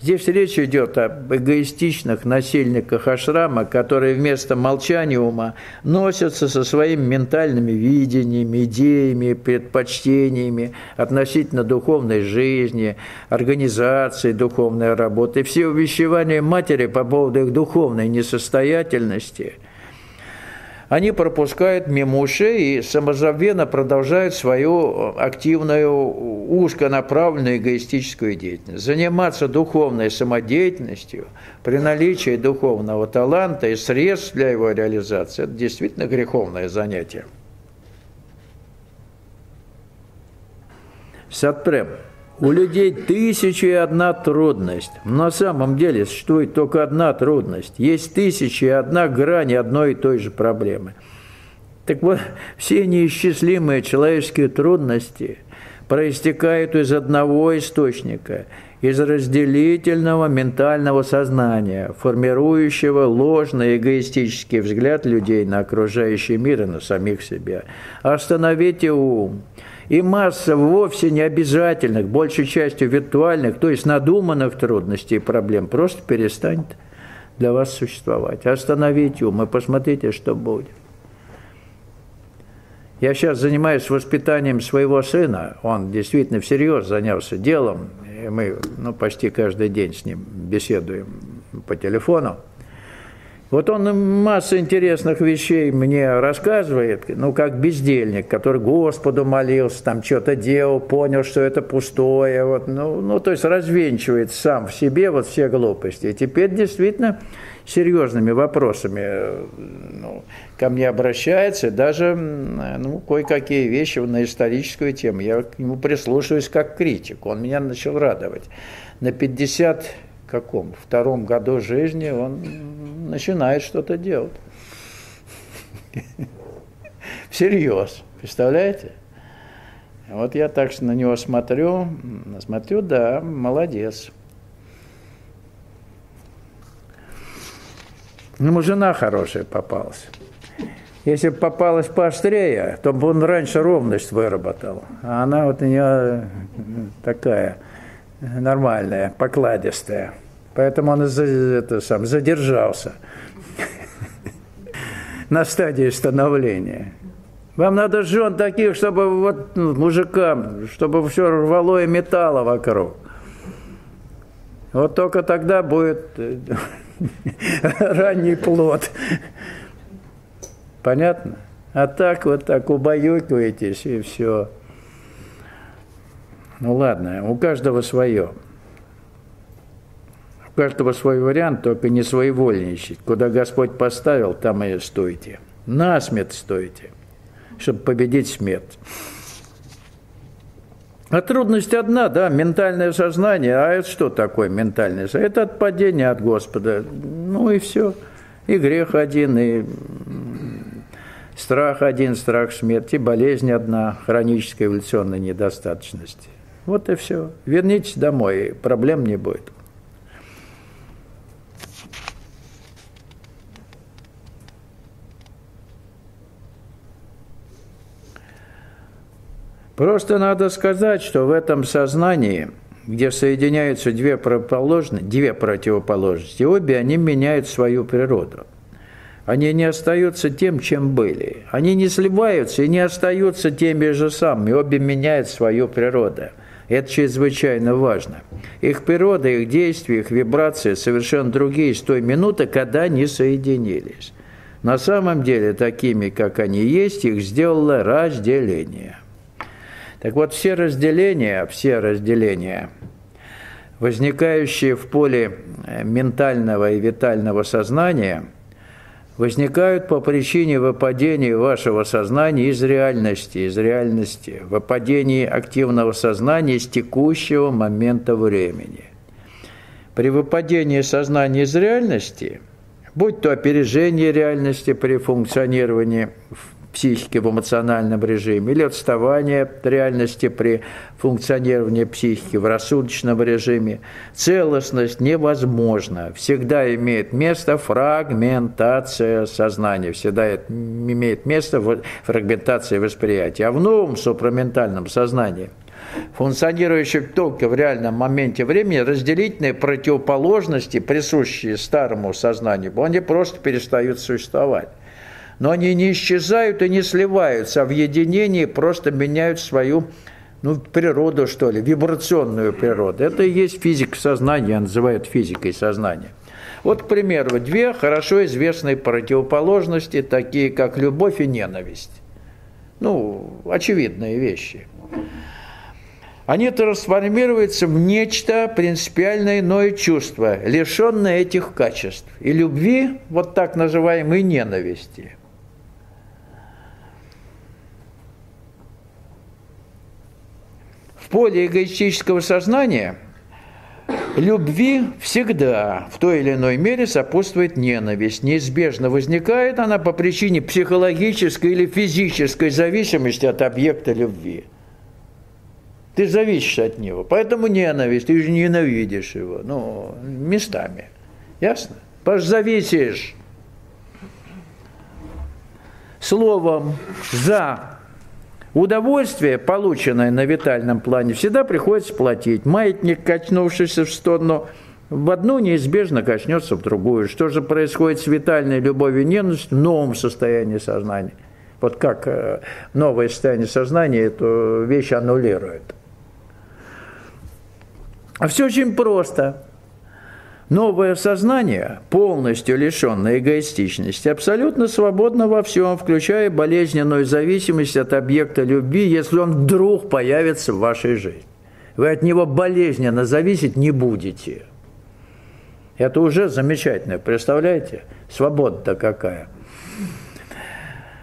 Здесь речь идет об эгоистичных насильниках ашрама, которые вместо молчания ума носятся со своими ментальными видениями, идеями, предпочтениями относительно духовной жизни, организации духовной работы. Все увещевания матери по поводу их духовной несостоятельности – они пропускают мимо ушей и самозабвенно продолжают свою активную, узконаправленную эгоистическую деятельность. Заниматься духовной самодеятельностью при наличии духовного таланта и средств для его реализации – это действительно греховное занятие. Сатпрем – у людей тысяча и одна трудность. На самом деле существует только одна трудность. Есть тысяча и одна грань одной и той же проблемы. Так вот, все неисчислимые человеческие трудности проистекают из одного источника – из разделительного ментального сознания, формирующего ложный эгоистический взгляд людей на окружающий мир и на самих себя. Остановите ум – и масса вовсе не обязательных, большей частью виртуальных, то есть надуманных трудностей и проблем просто перестанет для вас существовать. Остановите ум и посмотрите, что будет. Я сейчас занимаюсь воспитанием своего сына, он действительно всерьез занялся делом, и мы ну, почти каждый день с ним беседуем по телефону. Вот он массу интересных вещей мне рассказывает, ну, как бездельник, который Господу молился, там что-то делал, понял, что это пустое, вот, ну, ну, то есть развенчивает сам в себе вот все глупости. И теперь действительно серьезными вопросами ну, ко мне обращается, даже ну, кое-какие вещи на историческую тему. Я к нему прислушиваюсь как критик, он меня начал радовать. На 50 каком? Втором году жизни он начинает что-то делать. [laughs] Всерьез. Представляете? Вот я так на него смотрю, смотрю, да, молодец. Ему жена хорошая попалась. Если бы попалась поострее, то бы он раньше ровность выработал. А она вот у нее такая нормальная, покладистая. Поэтому он это, сам, задержался [laughs] на стадии становления. Вам надо жен таких, чтобы вот ну, мужикам, чтобы все рвало и металло вокруг. Вот только тогда будет э, [laughs] ранний плод. Понятно? А так вот так убаюкиваетесь и все. Ну ладно, у каждого свое. У каждого свой вариант, только не своевольничать. Куда Господь поставил, там и стойте. На смерть стойте, чтобы победить смерть. А трудность одна, да, ментальное сознание. А это что такое ментальное сознание? Это отпадение от Господа. Ну и все. И грех один, и страх один, страх смерти, болезнь одна, хроническая эволюционная недостаточность. Вот и все. Вернитесь домой, проблем не будет. Просто надо сказать, что в этом сознании, где соединяются две, противоположности, две противоположности, обе они меняют свою природу. Они не остаются тем, чем были. Они не сливаются и не остаются теми же самыми. Обе меняют свою природу. Это чрезвычайно важно. Их природа, их действия, их вибрации совершенно другие с той минуты, когда они соединились. На самом деле, такими, как они есть, их сделало разделение. Так вот, все разделения, все разделения, возникающие в поле ментального и витального сознания, возникают по причине выпадения вашего сознания из реальности, из реальности, выпадения активного сознания из текущего момента времени. При выпадении сознания из реальности, будь то опережение реальности при функционировании в психики в эмоциональном режиме или отставание от реальности при функционировании психики в рассудочном режиме. Целостность невозможна. Всегда имеет место фрагментация сознания, всегда имеет место фрагментация восприятия. А в новом супраментальном сознании функционирующих только в реальном моменте времени, разделительные противоположности, присущие старому сознанию, они просто перестают существовать но они не исчезают и не сливаются, а в единении просто меняют свою ну, природу, что ли, вибрационную природу. Это и есть физика сознания, называют физикой сознания. Вот, к примеру, две хорошо известные противоположности, такие как любовь и ненависть. Ну, очевидные вещи. Они трансформируются в нечто принципиально иное чувство, лишенное этих качеств. И любви, вот так называемой ненависти. Поле эгоистического сознания любви всегда в той или иной мере сопутствует ненависть. Неизбежно возникает она по причине психологической или физической зависимости от объекта любви. Ты зависишь от него, поэтому ненависть, ты же ненавидишь его, ну, местами. Ясно? Потому что зависишь. Словом, за Удовольствие, полученное на витальном плане, всегда приходится платить. Маятник, качнувшийся в сторону в одну неизбежно качнется в другую. Что же происходит с витальной любовью и ненавистью в новом состоянии сознания? Вот как э, новое состояние сознания эту вещь аннулирует. А все очень просто. Новое сознание, полностью лишенное эгоистичности, абсолютно свободно во всем, включая болезненную зависимость от объекта любви, если он вдруг появится в вашей жизни. Вы от него болезненно зависеть не будете. Это уже замечательно, представляете? Свобода-то какая.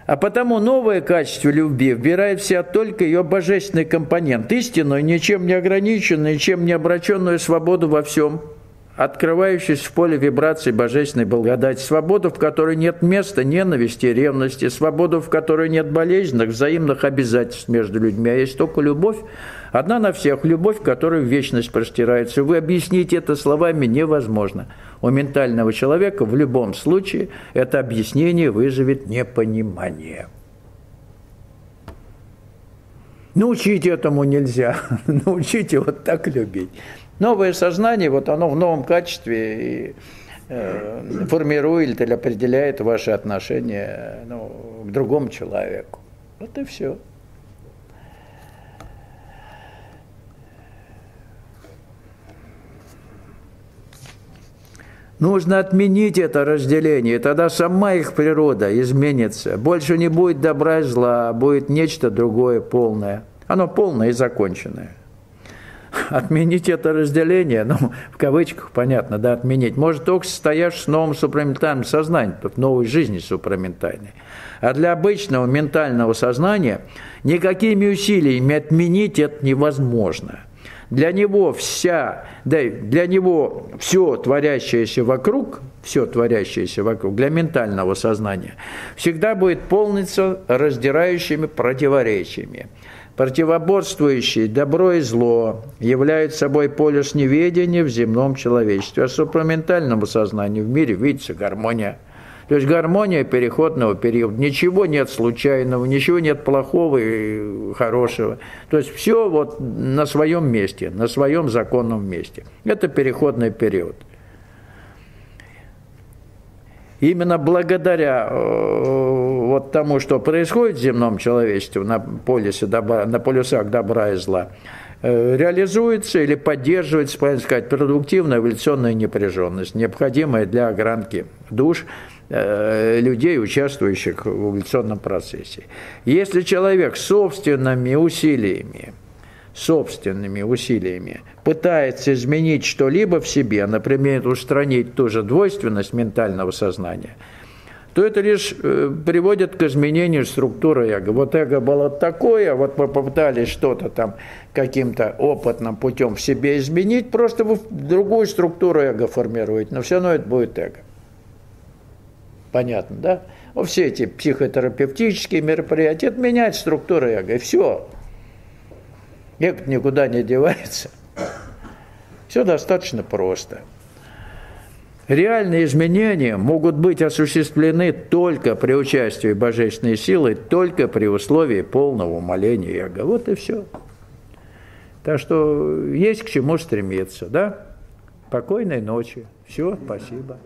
А потому новое качество любви вбирает в себя только ее божественный компонент, истинную, ничем не ограниченную, ничем не обращенную свободу во всем – открывающись в поле вибраций божественной благодати, свободу, в которой нет места ненависти ревности, свободу, в которой нет болезненных, взаимных обязательств между людьми, а есть только любовь, одна на всех, любовь, которая в вечность простирается. Вы объяснить это словами невозможно. У ментального человека в любом случае это объяснение вызовет непонимание. Научить этому нельзя. [laughs] Научите вот так любить. Новое сознание, вот оно в новом качестве и, э, формирует или определяет ваши отношения ну, к другому человеку. Вот и все. Нужно отменить это разделение, тогда сама их природа изменится. Больше не будет добра и зла, а будет нечто другое полное. Оно полное и законченное отменить это разделение, ну, в кавычках, понятно, да, отменить, может только состоявшись в новом супраментальном сознании, в новой жизни супраментальной. А для обычного ментального сознания никакими усилиями отменить это невозможно. Для него вся, да, для него все творящееся вокруг, все творящееся вокруг, для ментального сознания, всегда будет полниться раздирающими противоречиями противоборствующие добро и зло, являют собой полюс неведения в земном человечестве, а супраментальному сознанию в мире видится гармония. То есть гармония переходного периода. Ничего нет случайного, ничего нет плохого и хорошего. То есть все вот на своем месте, на своем законном месте. Это переходный период. Именно благодаря э, вот тому, что происходит в земном человечестве на, полюсе добра, на полюсах добра и зла, э, реализуется или поддерживается, правильно сказать, продуктивная эволюционная непряженность, необходимая для огранки душ э, людей, участвующих в эволюционном процессе. Если человек собственными усилиями собственными усилиями пытается изменить что-либо в себе, например, устранить ту же двойственность ментального сознания, то это лишь э, приводит к изменению структуры эго. Вот эго было такое, вот мы попытались что-то там каким-то опытным путем в себе изменить, просто вы другую структуру эго формируете, но все равно это будет эго. Понятно, да? Вот все эти психотерапевтические мероприятия, это меняет структуру эго, и все. Эго никуда не девается. Все достаточно просто. Реальные изменения могут быть осуществлены только при участии божественной силы, только при условии полного умоления эго. Вот и все. Так что есть к чему стремиться, да? Спокойной ночи. Все, спасибо.